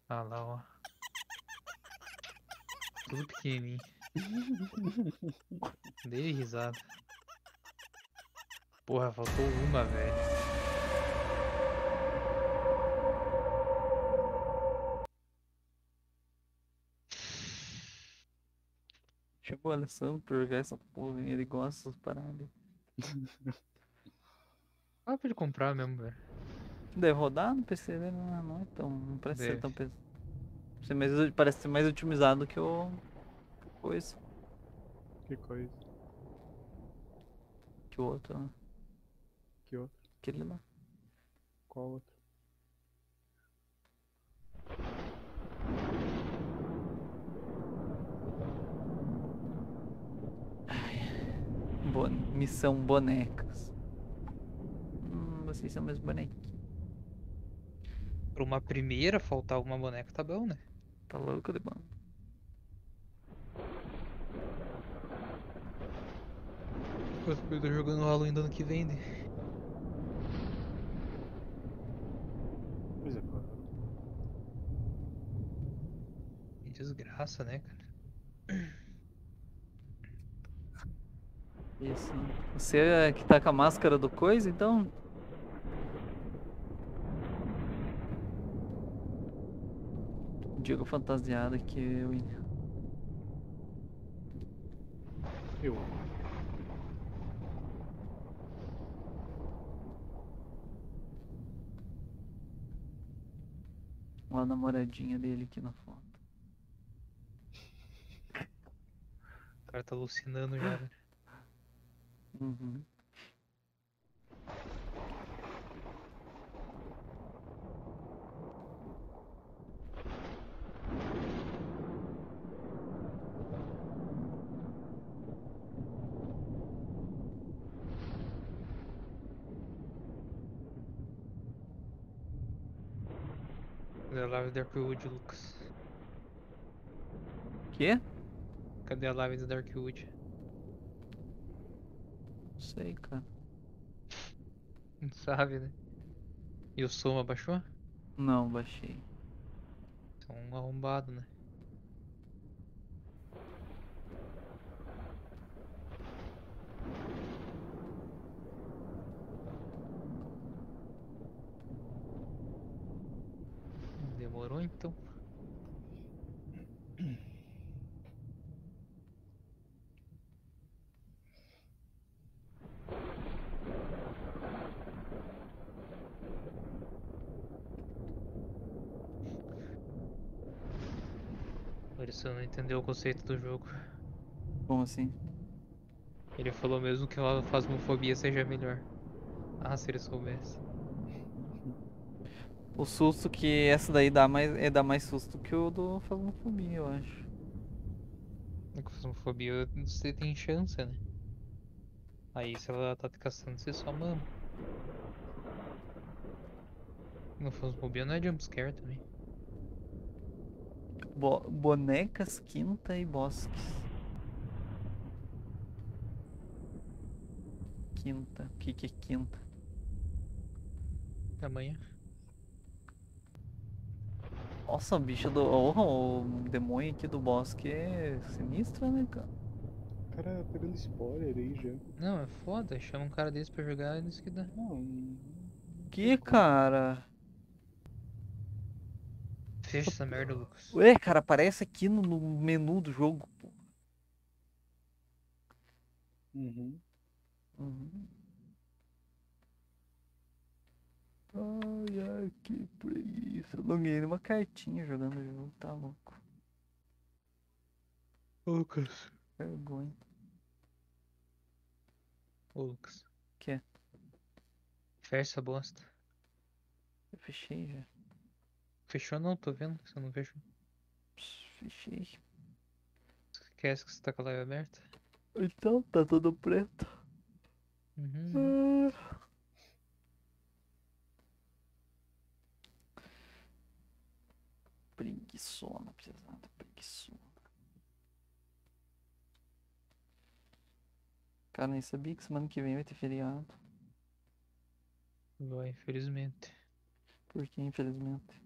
Ah lá, ó. Tudo pequenininho. <laughs> Dei risada. Porra, faltou uma, velho. Chegou o Alessandro pra jogar essa porra ele gosta dessas paradas. <laughs> Ah, pra ele comprar mesmo, velho. Deve rodar no PC dele, não, não é tão. Não parece ser Deve. tão pesado. Ser mais, parece ser mais otimizado que o. coisa. Que coisa. Que o outro, né? Aquele lá. Qual outro? Bo- Missão bonecas. Hum, vocês são meus bonequinhos. Pra uma primeira faltar uma boneca, tá bom, né? Tá louco de bom. Eu tô jogando Halloween do ano que vem, né? Pois é, claro. Que desgraça, né, cara? E assim. Você é que tá com a máscara do coisa, então. Digo fantasiado que eu. Eu. Olha a namoradinha dele aqui na foto. Cara tá alucinando já, né? Uhum. A live da Darkwood, Lucas? Quê? Cadê a live da Darkwood? Não sei, cara. Não sabe, né? E o som abaixou? Não, baixei. São um arrombado, né? Demorou então. Pareceu não entendeu o conceito do jogo. Como assim? Ele falou mesmo que a fasmofobia seja melhor. Ah, se ele soubesse. <laughs> O susto que essa daí dá mais, é dá mais susto que o do Phasmophobia, eu acho. É que fasmofobia você tem chance, né? Aí se ela tá te caçando, você só mama. No fasmofobia não é jumpscare também. Bo bonecas, quinta e bosques. Quinta. O que, que é quinta? Amanhã. Nossa, o bicho do. Oh, o demônio aqui do bosque é sinistro, né, cara? O cara pegando spoiler aí já. Não, é foda. Chama um cara desse pra jogar e isso que dá. Não, Que, cara? Fecha essa merda, Lucas. Ué, cara, aparece aqui no, no menu do jogo, pô. Uhum. Uhum. Ai, ai, que preguiça. Eu não ganhei nenhuma cartinha jogando o jogo, tá louco. Lucas. Vergonha. Ô, Lucas. Que é? Fecha essa bosta. Eu fechei já. Fechou não, tô vendo. Você não fechou. Fechei. Esquece que você tá com a live aberta? Então, tá tudo preto. Uhum. Ah. Preguiçona, pesada, preguiçona. Cara, nem sabia que semana que vem vai ter feriado. Vai, infelizmente. Porque, infelizmente.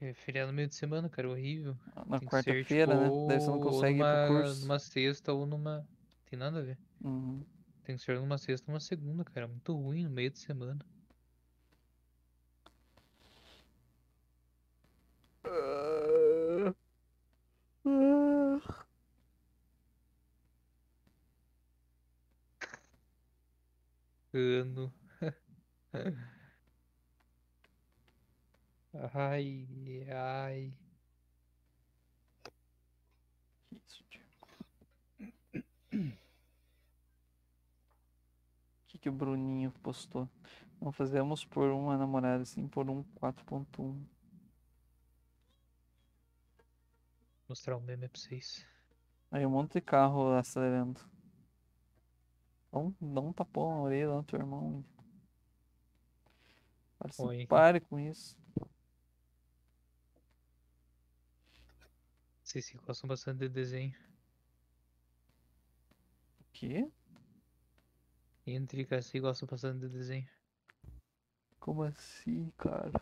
É feriado no meio de semana, cara, horrível. Na que ser, quarta-feira, né? tipo, Daí você não consegue ir numa, pro curso. numa sexta ou numa. Tem nada a ver. Uhum. Tem que ser numa sexta ou numa segunda, cara. Muito ruim no meio de semana. <laughs> Ah. <laughs> Ai, ai. Que isso, tio? O que, que o Bruninho postou? Não fazemos por uma namorada, sim por um 4.1. Mostrar um meme pra vocês. Aí um monte de carro acelerando. Dá um, dá um tapão na orelha lá do teu irmão. pare com isso. Vocês que gostam bastante de desenho. O quê? Entre cara, vocês gostam bastante de desenho. Como assim, cara?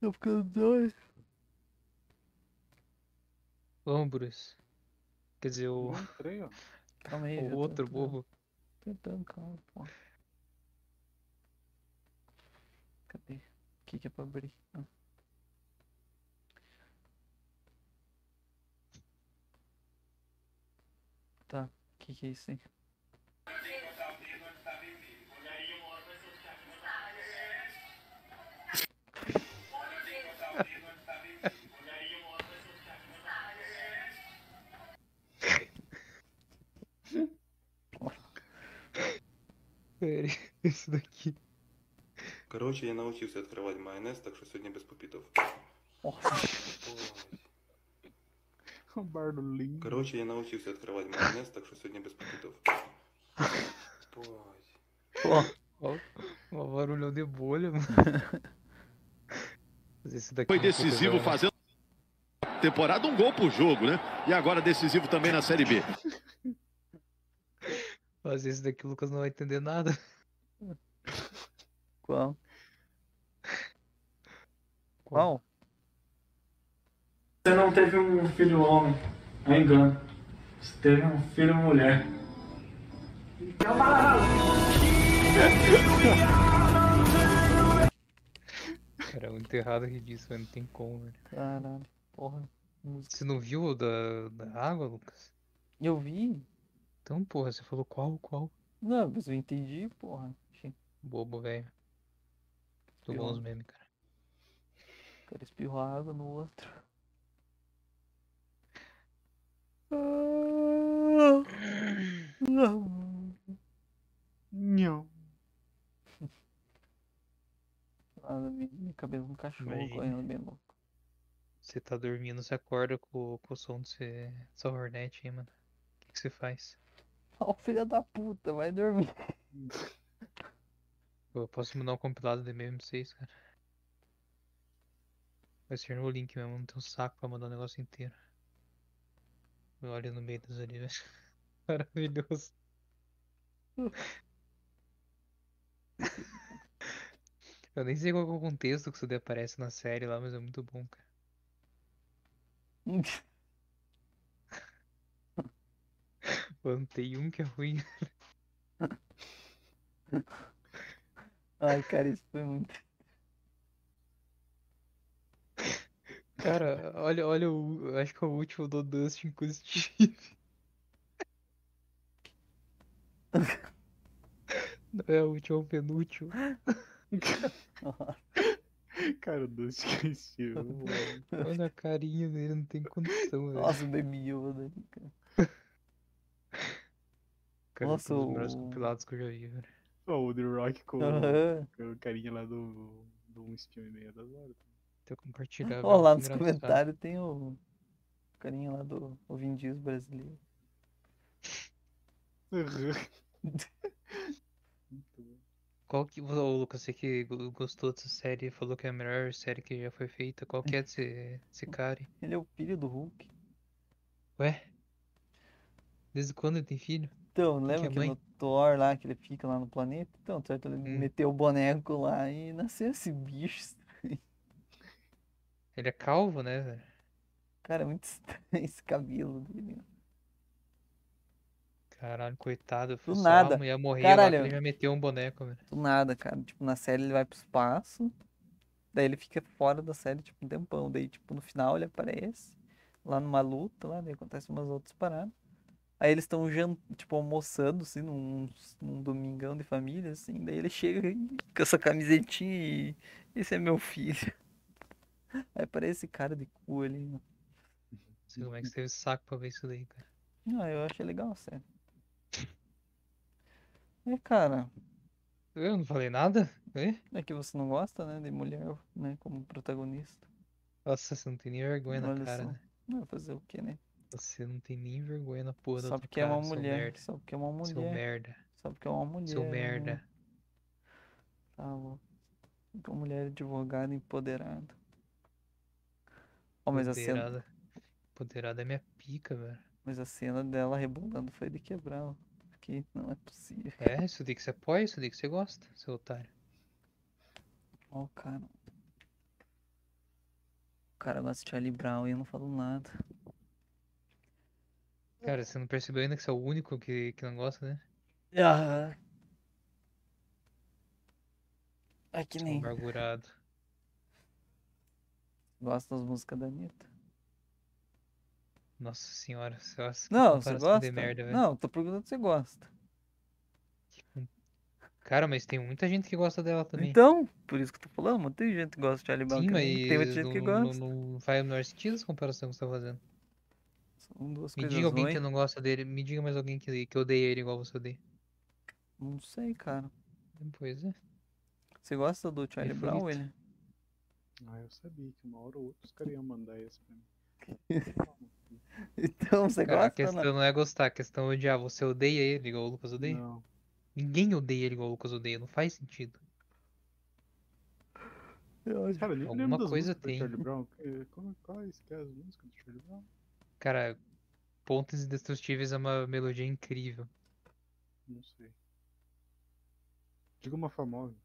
Tô ficando doido. Vamos, Bruce. Quer dizer, o, entrei. Calma aí. <laughs> o outro entrando. bobo. Tô entrando, calma, pô. Cadê? O que que é pra abrir? Ah. всякие кейсы. Короче, я научился открывать майонез, так что сегодня без пупитов. Nossa. <laughs> Ой. O bardo lindo. Короче, я научился открывать майонез, так что сегодня без попитов. Ой. Ó, Ó, barulhão de bolha, mano. Mas esse daqui Foi não foi decisivo pesado, fazendo temporada um gol por jogo, né? E agora decisivo também na Série B. né? Mas esse daqui o Lucas não vai entender nada. qual? Qual? Você não teve um filho homem, é engano. Você teve um filho mulher. Cara, muito errado rir disso, velho. Não tem como, velho. Caralho, porra. Você não viu o da, da água, Lucas? Eu vi? Então, porra, você falou qual, qual? Não, mas eu entendi, porra. Bobo, velho. Tô os memes, cara. O cara espirrou água no outro. Não. Minha cabeça um cachorro Imagina. correndo bem louco. Você tá dormindo, você acorda com, com o som desse- dessa Hornet aí, mano. O que, que você faz? <laughs> Ó, filho da puta, vai dormir. <laughs> Eu posso mandar um compilado de meme pra vocês, cara. Vai ser no link mesmo, não tem um saco pra mandar o negócio inteiro. Olha no meio das ali, velho. <laughs> Maravilhoso. Eu nem sei qual é o contexto que isso daí aparece na série lá, mas é muito bom, cara. <laughs> Mano, tem um que é ruim. Ai, cara, isso foi muito. Cara, olha, olha o. Acho que é o último do Dustin com o Steve. <laughs> Não é o último, é o penúltimo. <laughs> <laughs> Cara, o Dust que estilo, mano. Olha a carinha dele, não tem condição, velho. Nossa, o Baby Yoda ali, cara. Cara, nossa, um dos melhores o- compilados que eu já vi, velho. O The Rock com, com o carinha lá do, do um espião e meio das horas. Até compartilhar. Ó, lá nos comentários tem o carinha lá do o Vin Diesel brasileiro. Bom. <laughs> <laughs> Qual que. Ô, Lucas, você que go- gostou dessa série, falou que é a melhor série que já foi feita. Qual que é desse, desse <laughs> cara? Ele é o filho do Hulk. Ué? Desde quando ele tem filho? Então, que lembra é que no Thor lá, que ele fica lá no planeta? Então, certo, ele Hum. meteu o boneco lá e nasceu esse bicho. Ele é calvo, né, velho? Cara, é muito <laughs> estranho esse cabelo dele. Caralho, coitado. Do nada. a mulher que Caralho. ele já meteu um boneco, velho. Do nada, cara. Tipo, na série ele vai pro espaço, daí ele fica fora da série, tipo, um tempão. Daí, tipo, no final ele aparece lá numa luta, lá, daí acontece umas outras paradas. Aí eles estão, tipo, almoçando, assim, num, num domingão de família, assim. Daí ele chega com essa camisetinha e... Esse é meu filho. <laughs> Aí aparece esse cara de cu ali. Não sei como é que você teve saco pra ver isso daí, cara. Ah, eu achei legal a série. É, cara, Eu não falei nada? É? é que você não gosta, né, de mulher, né, como protagonista. Nossa, você não tem nem vergonha na Olha cara, só. né? Não vai fazer o quê, né? Você não tem nem vergonha na porra da Só porque é uma seu mulher. merda. Só porque é uma Seu mulher. merda. Só porque é uma mulher. Seu né? merda. Tá louco. Uma mulher advogada empoderada. Ó, mas a cena, Empoderada. Empoderada é minha pica, velho. mas a cena dela rebolando foi de quebrar. ó. Porque não é possível. É, isso daí que você apoia, isso daí que você gosta, seu otário. Ó, o cara. O cara gosta de Charlie Brown e eu não falo nada. Cara, você não percebeu ainda que você é o único que, que não gosta, né? Ah. É que Seu nem. amargurado. Gosta das músicas da Anitta. Nossa senhora, só essa Não, você gosta? de merda, velho. Não, tô perguntando se você gosta. Cara, mas tem muita gente que gosta dela também. Então, por isso que eu tô falando, tem gente que gosta de Charlie Brown. Sim, mas tem muita gente não, que gosta. não- não faz o menor sentido essa comparação que você tá fazendo. São duas Me diga alguém ruins. que não gosta dele, me diga mais alguém que, que odeia ele igual você odeia. Não sei, cara. Pois é. Você gosta do Charlie Brown, bonito. William? Ah, eu sabia que uma hora ou outra os caras iam mandar esse pra mim. <laughs> <laughs> Então, você Cara, a gosta ou questão não? não é gostar, a questão é odiar. Você odeia ele igual o Lucas odeia? Não. Ninguém odeia ele igual o Lucas odeia, não faz sentido. Eu Cara, eu nem Alguma coisa tem. do Charlie Brown. Como, quais que é as músicas do Charlie Brown? Cara, Pontes Indestrutíveis é uma melodia incrível. Não sei. Diga uma famosa.